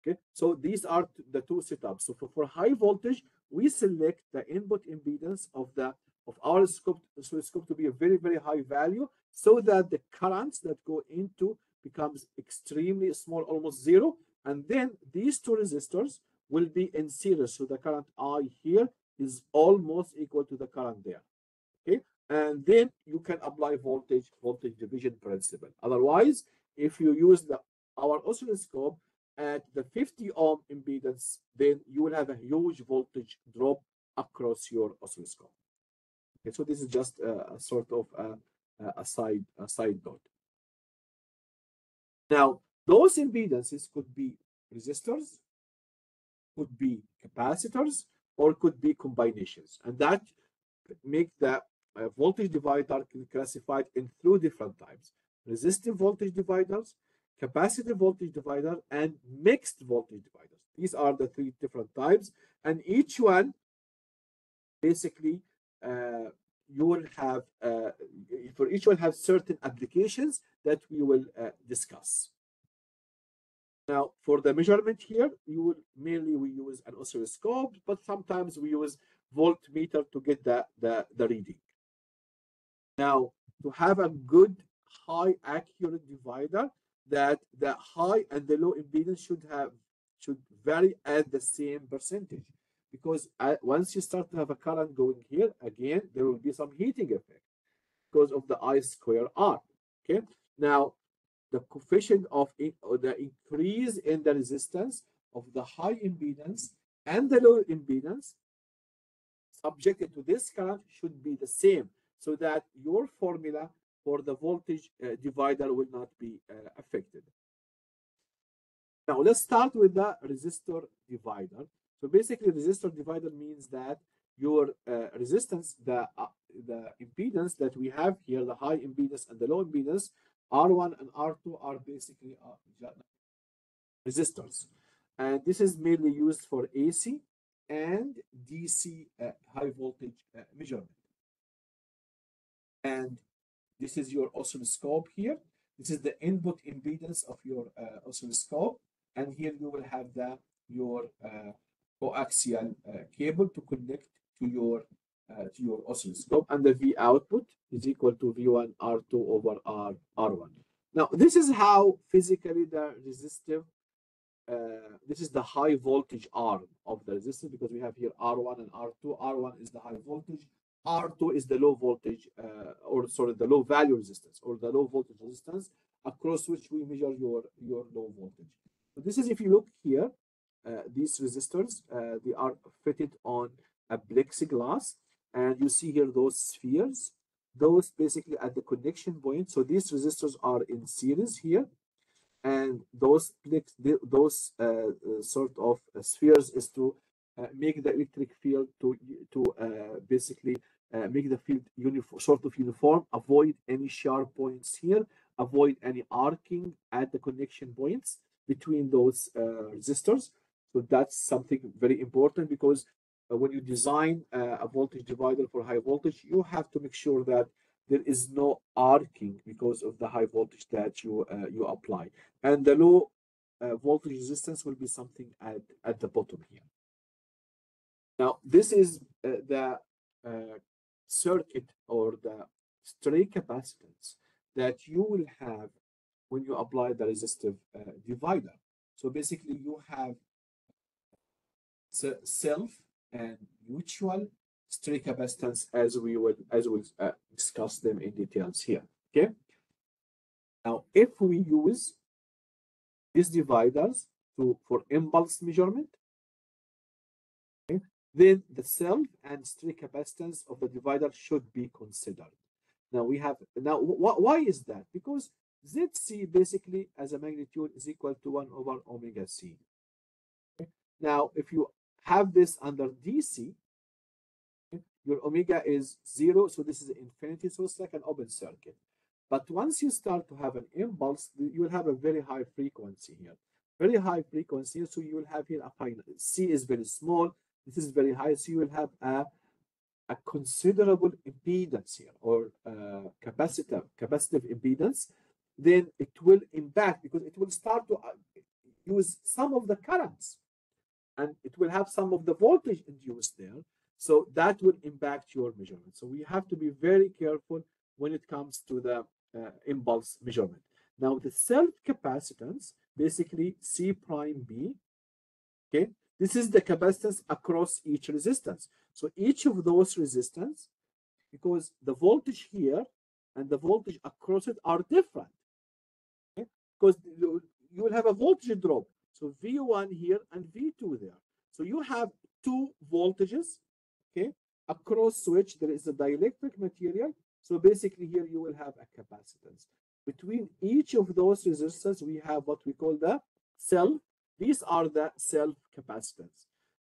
Okay, so these are the two setups. So for, for high voltage, we select the input impedance of the of our scope, oscilloscope to be a very very high value, so that the currents that go into becomes extremely small, almost zero, and then these two resistors will be in series. So the current I here is almost equal to the current there. Okay, and then you can apply voltage voltage division principle. Otherwise, if you use the our oscilloscope at the 50 ohm impedance, then you will have a huge voltage drop across your oscilloscope. Okay, so this is just a, a sort of a, a side a side note. Now, those impedances could be resistors, could be capacitors, or could be combinations, and that make the uh, voltage divider classified in three different types: resistive voltage dividers, capacitive voltage divider, and mixed voltage dividers. These are the three different types, and each one basically uh, you will have uh, for each one have certain applications that we will uh, discuss. Now, for the measurement here, you will mainly we use an oscilloscope, but sometimes we use voltmeter to get the, the, the reading. Now, to have a good high accurate divider, that the high and the low impedance should have should vary at the same percentage because uh, once you start to have a current going here again there will be some heating effect because of the i square r Okay. Now, the coefficient of in, or the increase in the resistance of the high impedance and the low impedance subjected to this current should be the same so that your formula for the voltage uh, divider will not be uh, affected. Now let's start with the resistor divider. So basically resistor divider means that your uh, resistance, the, uh, the impedance that we have here, the high impedance and the low impedance, R1 and R2 are basically uh, resistors. And this is mainly used for AC and DC uh, high voltage uh, measurement. And this is your oscilloscope here. This is the input impedance of your uh, oscilloscope. And here you will have the your uh, coaxial uh, cable to connect to your uh, to your oscilloscope. And the V output is equal to V1 R2 over R R1. Now, this is how physically the resistive uh, this is the high voltage arm of the resistor because we have here R1 and R2. R1 is the high voltage. R2 is the low voltage, uh, or sorry, the low value resistance or the low voltage resistance across which we measure your, your low voltage. So this is if you look here, uh, these resistors, uh, they are fitted on a plexiglass and you see here those spheres, those basically at the connection point. So these resistors are in series here. And those those uh, uh, sort of uh, spheres is to uh, make the electric field to to uh, basically uh, make the field uniform sort of uniform. Avoid any sharp points here. Avoid any arcing at the connection points between those resistors. So that's something very important because when you design a voltage divider for high voltage you have to make sure that there is no arcing because of the high voltage that you uh, you apply. And the low uh, voltage resistance will be something at, at the bottom here. Now this is uh, the uh, circuit or the stray capacitance that you will have when you apply the resistive uh, divider. So basically you have self and mutual stray capacitance as we will as we uh, discuss them in details here. Okay. Now, if we use these dividers to for impulse measurement, okay, then the self and stray capacitance of the divider should be considered. Now we have now wh why is that? Because ZC basically as a magnitude is equal to 1 over omega C. Now, if you have this under DC, your omega is zero, so this is infinity, so it's like an open circuit. But once you start to have an impulse, you will have a very high frequency here. Very high frequency, so you will have here a final. C is very small, this is very high, so you will have a, a considerable impedance here, or uh, capacitive, capacitive impedance. Then it will impact because it will start to uh, use some of the currents and it will have some of the voltage induced there so that will impact your measurement. So we have to be very careful when it comes to the uh, impulse measurement. Now the self capacitance, basically C prime B, okay, this is the capacitance across each resistance. So each of those resistance, because the voltage here and the voltage across it are different, okay? because you will have a voltage drop. So V1 here and V2 there. So you have two voltages okay? Across which there is a dielectric material. So basically here you will have a capacitance. Between each of those resistors we have what we call the self. These are the self capacitance.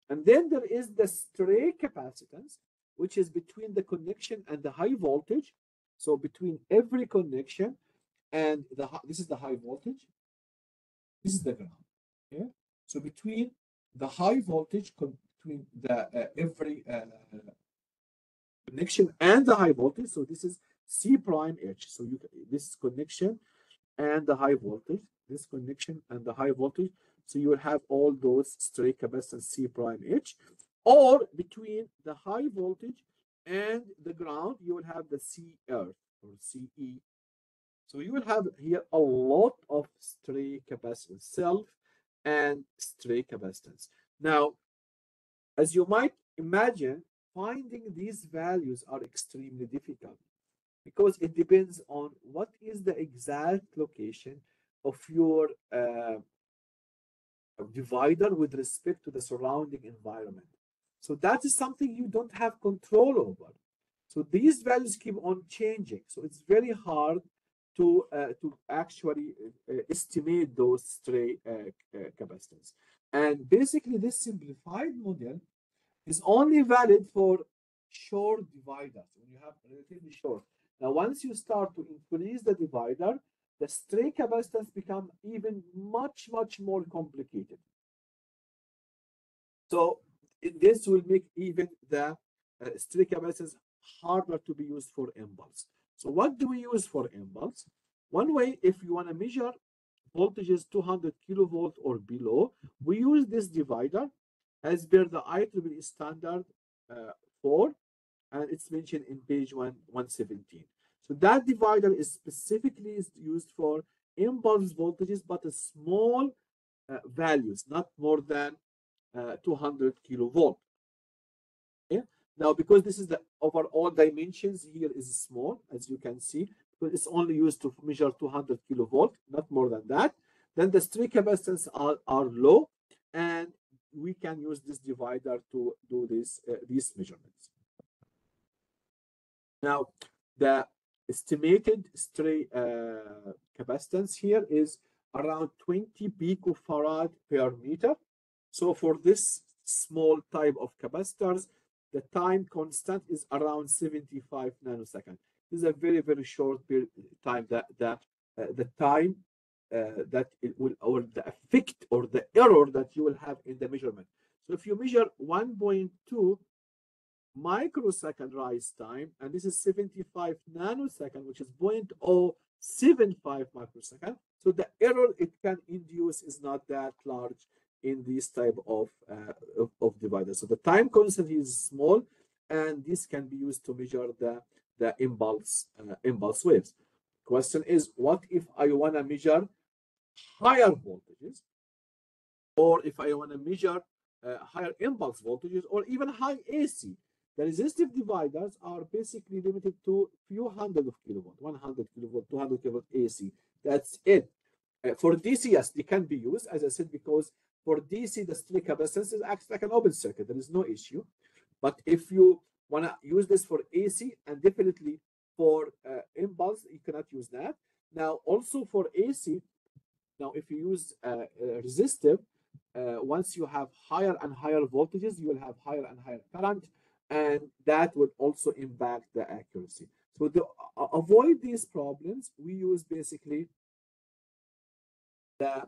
And then there is the stray capacitance which is between the connection and the high voltage. So between every connection and the this is the high voltage. This is the ground okay so between the high voltage between the uh, every uh, connection and the high voltage. So this is C prime H. So you this connection and the high voltage, this connection and the high voltage. So you will have all those stray capacitance C prime H, or between the high voltage and the ground, you will have the C earth or CE. So you will have here a lot of stray capacitance, self and stray capacitance. Now, as you might imagine, finding these values are extremely difficult because it depends on what is the exact location of your uh, divider with respect to the surrounding environment. So that is something you don't have control over. So these values keep on changing. So it's very hard to uh, to actually uh, estimate those stray uh, uh, capacitance. And basically, this simplified model is only valid for short dividers when you have relatively short. Now, once you start to increase the divider, the stray capacitance become even much, much more complicated. So this will make even the uh, stray capacitance harder to be used for impulse. So what do we use for impulse? One way, if you want to measure voltages 200 kilovolt or below, we use this divider as per the IEEE standard uh, 4, and it's mentioned in page 1, 117. So that divider is specifically used for impulse voltages, but a small uh, values, not more than uh, 200 kilovolt. Now, because this is the overall dimensions here is small, as you can see, but it's only used to measure 200 kilovolt, not more than that. Then the stray capacitance are, are low, and we can use this divider to do this uh, these measurements. Now, the estimated stray uh, capacitance here is around 20 picofarad per meter. So for this small type of capacitors, the time constant is around 75 nanoseconds. This is a very, very short period time that, that uh, the time uh, that it will, or the effect or the error that you will have in the measurement. So if you measure 1.2 microsecond rise time, and this is 75 nanosecond, which is 0.075 microsecond. So the error it can induce is not that large in this type of, uh, of, of dividers. So the time constant is small, and this can be used to measure the, the impulse, uh, impulse waves. Question is, what if I want to measure higher voltages, or if I want to measure uh, higher impulse voltages, or even high AC? The resistive dividers are basically limited to few hundred of kilovolt, 100 kilovolt, 200 kilovolt AC. That's it. Uh, for DC, yes, they can be used, as I said, because for DC, the stray capacitance acts like an open circuit. There is no issue. But if you want to use this for AC and definitely for uh, impulse, you cannot use that. Now, also for AC, now if you use uh, uh, resistive, uh, once you have higher and higher voltages, you will have higher and higher current and that would also impact the accuracy. So to uh, avoid these problems, we use basically the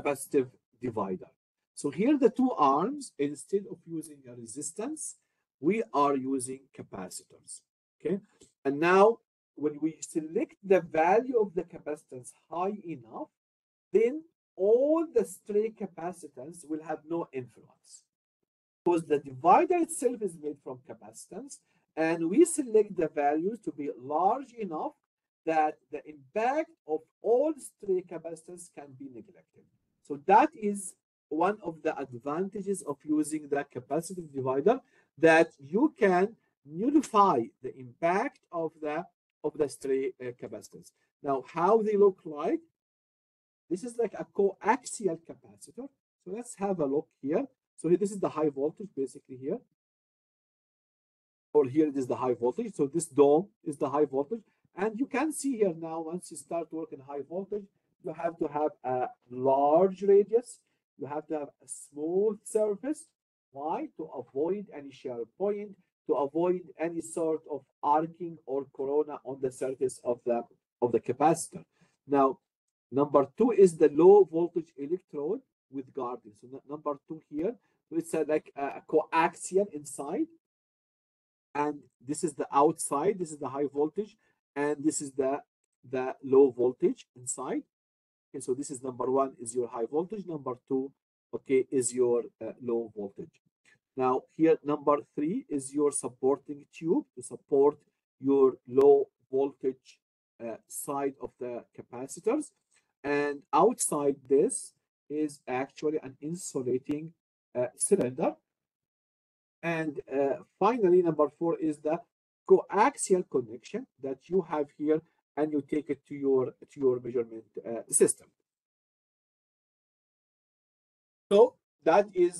capacitive divider. So here the two arms, instead of using a resistance, we are using capacitors. Okay. And now when we select the value of the capacitance high enough, then all the stray capacitance will have no influence because the divider itself is made from capacitance and we select the values to be large enough that the impact of all stray capacitance can be neglected. So that is one of the advantages of using the capacitive divider that you can nullify the impact of the of the stray uh, capacitance. Now, how they look like? This is like a coaxial capacitor. So let's have a look here. So this is the high voltage basically here. Or here it is the high voltage. So this dome is the high voltage. And you can see here now, once you start working high voltage, you have to have a large radius. You have to have a smooth surface. Why? To avoid any shear point, to avoid any sort of arcing or corona on the surface of the of the capacitor. Now, number two is the low voltage electrode with guarding. So number two here, it's a, like a coaxial inside, and this is the outside. This is the high voltage, and this is the the low voltage inside. Okay, so this is number one is your high voltage. Number two, okay, is your uh, low voltage. Now here, number three is your supporting tube to support your low voltage uh, side of the capacitors. And outside this is actually an insulating uh, cylinder. And uh, finally, number four is the coaxial connection that you have here and you take it to your to your measurement uh, system. So that is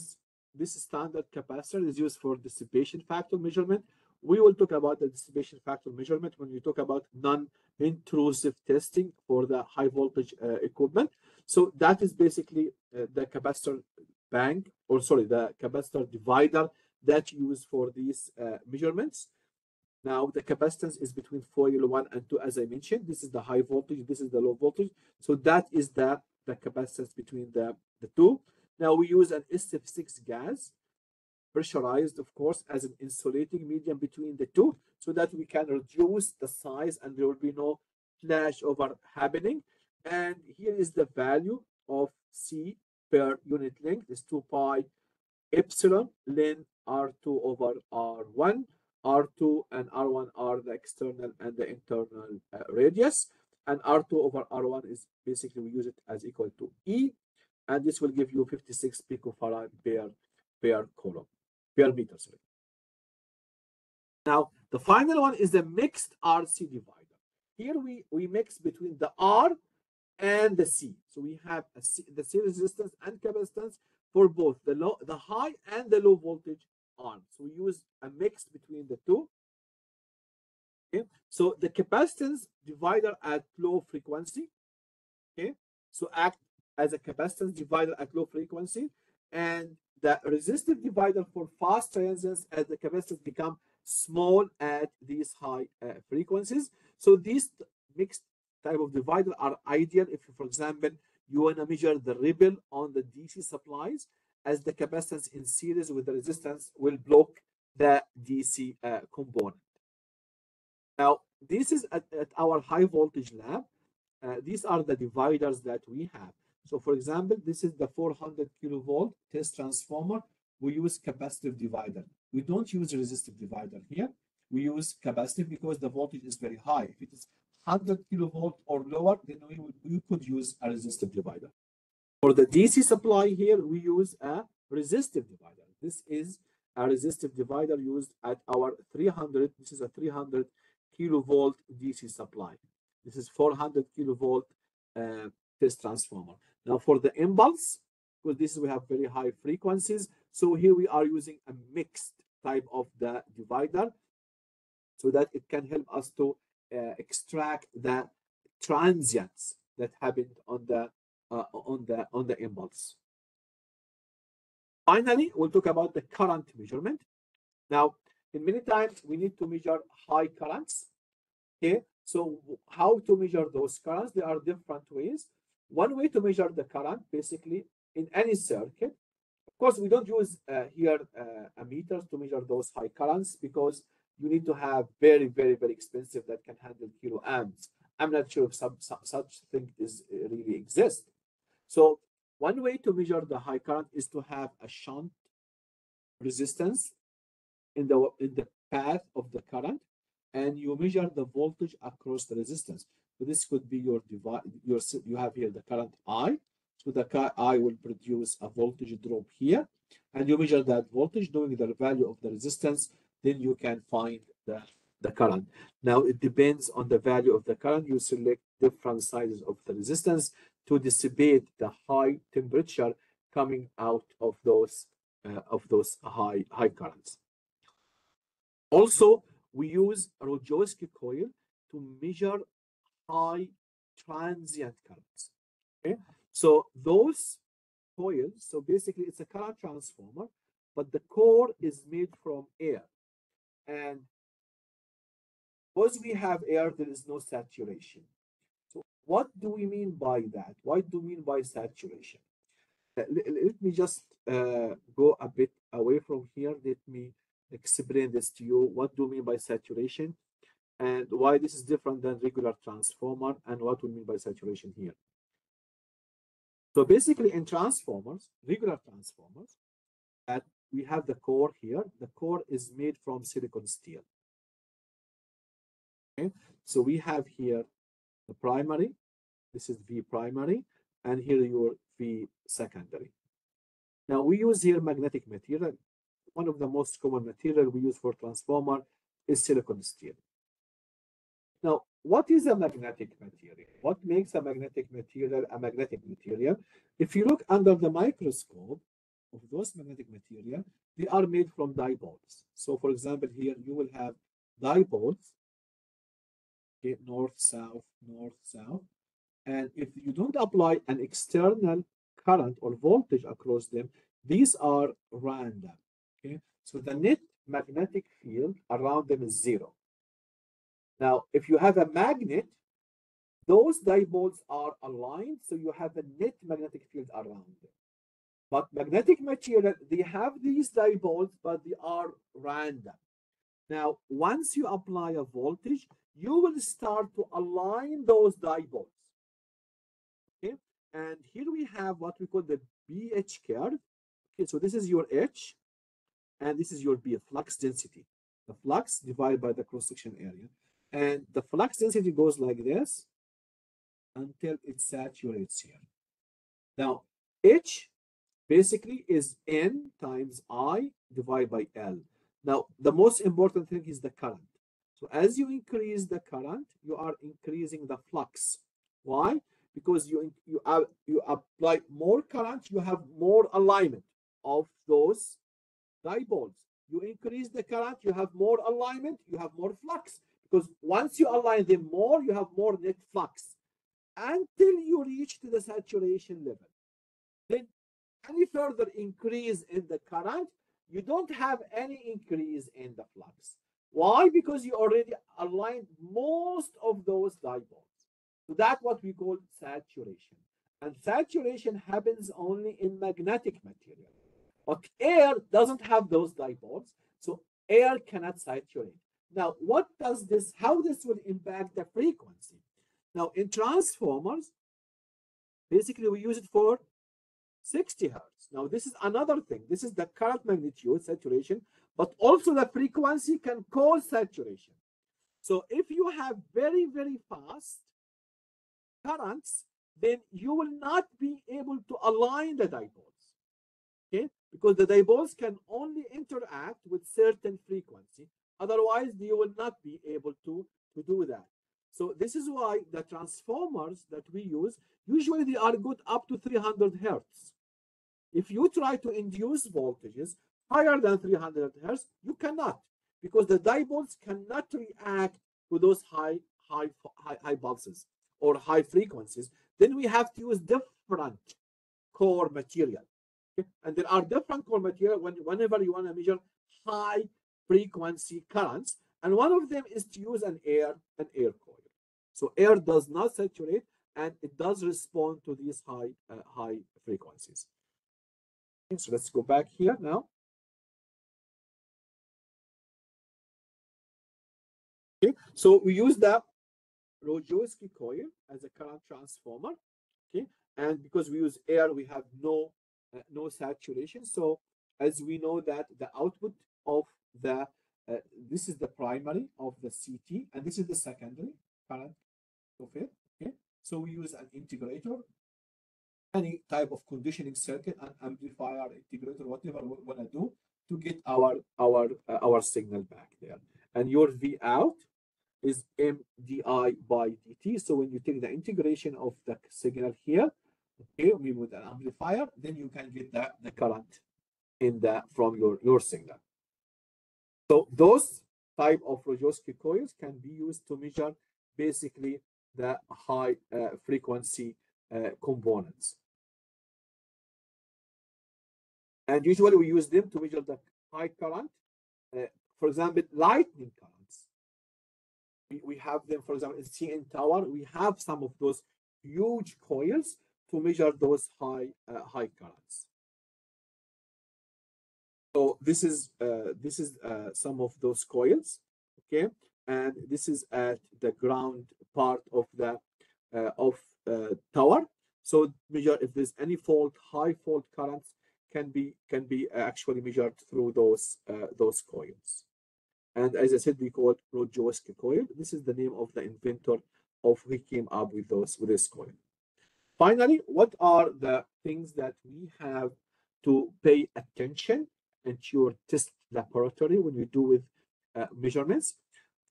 this standard capacitor is used for dissipation factor measurement. We will talk about the dissipation factor measurement when we talk about non-intrusive testing for the high voltage uh, equipment. So that is basically uh, the capacitor bank, or sorry, the capacitor divider that you use for these uh, measurements. Now the capacitance is between foil 1 and 2, as I mentioned. This is the high voltage, this is the low voltage. So that is the, the capacitance between the, the two. Now we use an SF6 gas, pressurized, of course, as an insulating medium between the two, so that we can reduce the size and there will be no flashover happening. And here is the value of C per unit length is 2 pi epsilon ln R2 over R1. R2 and R1 are the external and the internal uh, radius. And R2 over R1 is basically we use it as equal to E and this will give you 56 picofarad per, per column, per meter, sorry. Now, the final one is the mixed RC divider. Here we, we mix between the R and the C. So we have the C resistance and capacitance for both the low, the high and the low voltage arm. So we use a mix between the two. Okay. So the capacitance divider at low frequency. Okay. So act as a capacitance divider at low frequency and the resistive divider for fast transients as the capacitance become small at these high uh, frequencies. So these mixed type of divider are ideal if, for example, you want to measure the ripple on the DC supplies as the capacitance in series with the resistance will block the DC uh, component. Now, this is at, at our high voltage lab. Uh, these are the dividers that we have. So for example, this is the 400 kilovolt test transformer. We use capacitive divider. We don't use resistive divider here. We use capacitive because the voltage is very high. If it is 100 kilovolt or lower, then we, we could use a resistive divider. For the DC supply here, we use a resistive divider. This is a resistive divider used at our 300, this is a 300 kilovolt DC supply. This is 400 kilovolt uh, test transformer. Now for the impulse, because this we have very high frequencies. So here we are using a mixed type of the divider so that it can help us to uh, extract the transients that happened on the uh, on the on the impulse. Finally, we'll talk about the current measurement. Now, in many times we need to measure high currents. Okay, so how to measure those currents? There are different ways. One way to measure the current, basically, in any circuit. Of course, we don't use uh, here uh, meters to measure those high currents because you need to have very, very, very expensive that can handle kilo amps. I'm not sure if some, some such thing is uh, really exists. So one way to measure the high current is to have a shunt resistance in the in the path of the current, and you measure the voltage across the resistance. So this could be your device. Your you have here the current I. So the I will produce a voltage drop here, and you measure that voltage knowing the value of the resistance. Then you can find the the current. Now it depends on the value of the current. You select different sizes of the resistance to dissipate the high temperature coming out of those uh, of those high high currents. Also, we use Rogowski coil to measure high transient currents. Okay, so those coils, so basically it's a current transformer, but the core is made from air. And because we have air, there is no saturation. What do we mean by that? What do we mean by saturation? Uh, let me just uh, go a bit away from here. Let me explain this to you. What do we mean by saturation? and why this is different than regular transformer and what we mean by saturation here. So basically in transformers, regular transformers, that we have the core here. The core is made from silicon steel. Okay, so we have here the primary. This is V primary, and here your V secondary. Now we use here magnetic material. One of the most common material we use for transformer is silicon steel. Now, what is a magnetic material? What makes a magnetic material a magnetic material? If you look under the microscope of those magnetic material, they are made from dipoles. So, for example, here you will have dipoles, okay, north, south, north, south. And if you don't apply an external current or voltage across them, these are random. Okay, so the net magnetic field around them is zero. Now, if you have a magnet, those dipoles are aligned, so you have a net magnetic field around them. But magnetic material, they have these dipoles, but they are random. Now, once you apply a voltage, you will start to align those dipoles. And here we have what we call the BH curve. Okay, so this is your H, and this is your B, flux density. The flux divided by the cross-section area. And the flux density goes like this until it saturates here. Now, H basically is N times I divided by L. Now, the most important thing is the current. So as you increase the current, you are increasing the flux. Why? Because you you you apply more current, you have more alignment of those dipoles. You increase the current, you have more alignment, you have more flux. Because once you align them more, you have more net flux until you reach to the saturation level. Then any further increase in the current, you don't have any increase in the flux. Why? Because you already aligned most of those dipoles. So that's what we call saturation. And saturation happens only in magnetic material. But air doesn't have those dipoles, so air cannot saturate. Now, what does this, how this will impact the frequency? Now, in transformers, basically we use it for 60 hertz. Now, this is another thing. This is the current magnitude, saturation, but also the frequency can cause saturation. So if you have very, very fast currents, then you will not be able to align the dipoles. Okay? Because the dipoles can only interact with certain frequency. Otherwise, you will not be able to, to do that. So this is why the transformers that we use, usually they are good up to 300 hertz. If you try to induce voltages higher than 300 hertz, you cannot because the dipoles cannot react to those high, high, high, high pulses or high frequencies. Then we have to use different core material. Okay? And there are different core material when, whenever you want to measure high frequency currents. And one of them is to use an air, an air coil. So air does not saturate and it does respond to these high, uh, high frequencies. Okay, so let's go back here now. Okay, so we use the Rogowski coil as a current transformer. Okay, and because we use air, we have no uh, no saturation. So as we know that the output of the uh, this is the primary of the CT and this is the secondary current of it. Okay, so we use an integrator, any type of conditioning circuit, an amplifier, integrator, whatever we want to do to get our our uh, our signal back there. And your V out is MDI by dt. So when you take the integration of the signal here, okay, we with an amplifier, then you can get the, the current in the from your your signal. So those type of Rogowski coils can be used to measure basically the high uh, frequency uh, components. And usually we use them to measure the high current. Uh, for example, lightning currents. We, have them, for example, in CN Tower, we have some of those huge coils to measure those high uh, high currents. So this is uh, this is uh, some of those coils, okay, and this is at the ground part of the uh, of uh, tower. So measure if there's any fault, high fault currents can be can be actually measured through those uh, those coils. And as I said, we call it Rogowski coil. This is the name of the inventor of who came up with those with this coil. Finally, what are the things that we have to pay attention into your test laboratory when you do with uh, measurements.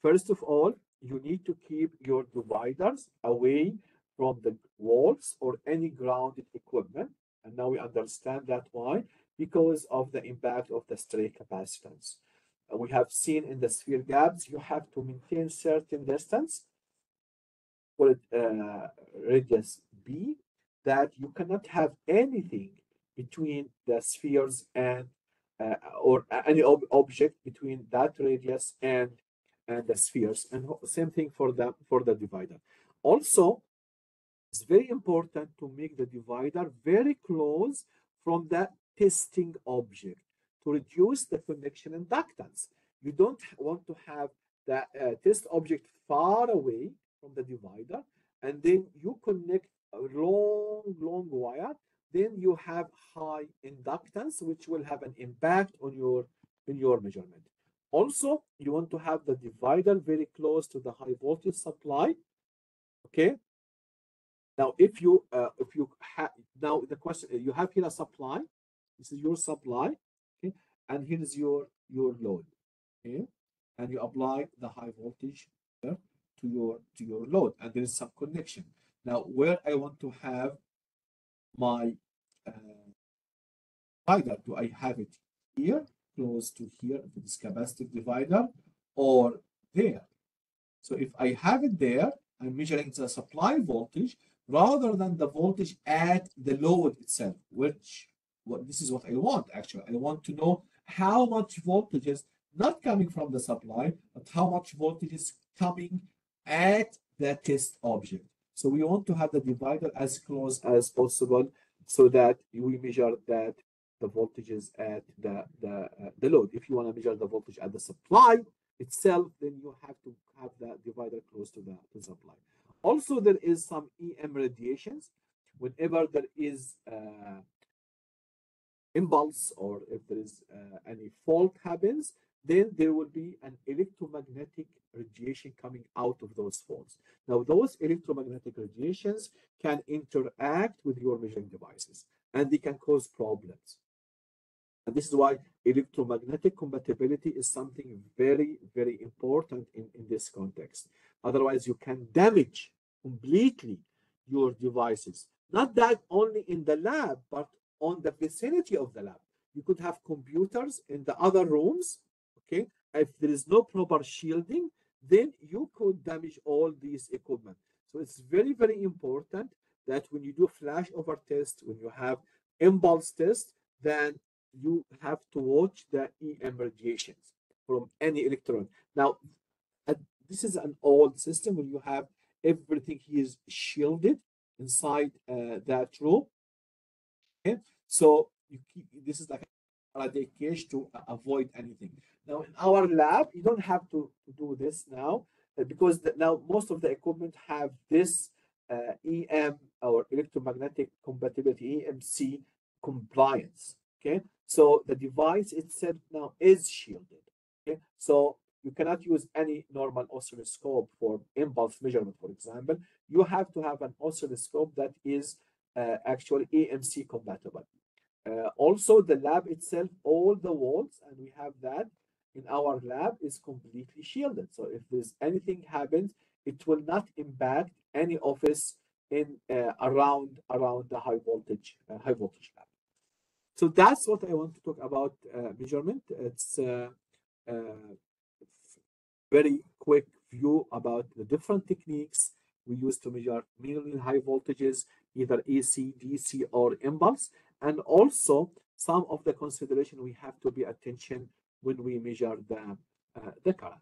First of all, you need to keep your dividers away from the walls or any grounded equipment. And now we understand that why, because of the impact of the stray capacitance. We have seen in the sphere gaps, you have to maintain certain distance for uh, radius B that you cannot have anything between the spheres and uh, or any ob object between that radius and and the spheres. And same thing for the for the divider. Also it's very important to make the divider very close from the testing object to reduce the connection inductance you don't want to have the uh, test object far away from the divider and then you connect a long long wire then you have high inductance, which will have an impact on your, in your measurement. Also, you want to have the divider very close to the high voltage supply. Okay. Now, if you uh, if you have now the question you have here a supply. This is your supply. And here is your your load. Okay, and you apply the high voltage to your to your load, and there is some connection. Now, where I want to have my uh, either do I have it here, close to here, if it's capacitive divider, or there. So if I have it there, I'm measuring the supply voltage rather than the voltage at the load itself, which what this is what I want actually. I want to know how much voltage is not coming from the supply, but how much voltage is coming at the test object. So we want to have the divider as close as possible so that we measure that the voltages at the, the, uh, the load. If you want to measure the voltage at the supply itself, then you have to have the divider close to the, to supply. Also, there is some EM radiations. Whenever there is uh, impulse or if there is uh, any fault happens, then there will be an electromagnetic radiation coming out of those faults. Now, those electromagnetic radiations can interact with your measuring devices and they can cause problems. And this is why electromagnetic compatibility is something very, very important in, in this context. Otherwise, you can damage completely your devices. Not that only in the lab, but on the vicinity of the lab. You could have computers in the other rooms okay? If there is no proper shielding then you could damage all these equipment. So it's very very important that when you do a flashover test when you have impulse test then you have to watch the em radiations from any electron. Now this is an old system where you have everything is shielded inside uh, that room okay so you keep this is like a cage to avoid anything now in our lab, you don't have to, to do this now uh, because the, now most of the equipment have this uh, EM or electromagnetic compatibility EMC compliance. Okay, so the device itself now is shielded. Okay, so you cannot use any normal oscilloscope for impulse measurement, for example. You have to have an oscilloscope that is uh, actually EMC compatible. Uh, also, the lab itself, all the walls, and we have that, in our lab is completely shielded. So if there's anything happens, it will not impact any office in uh, around around the high voltage uh, high voltage lab. So that's what I want to talk about uh, measurement. It's a uh, very quick view about the different techniques we use to measure mainly high voltages, either AC, DC, or impulse, and also some of the consideration we have to be attention when we measure the, uh, the current.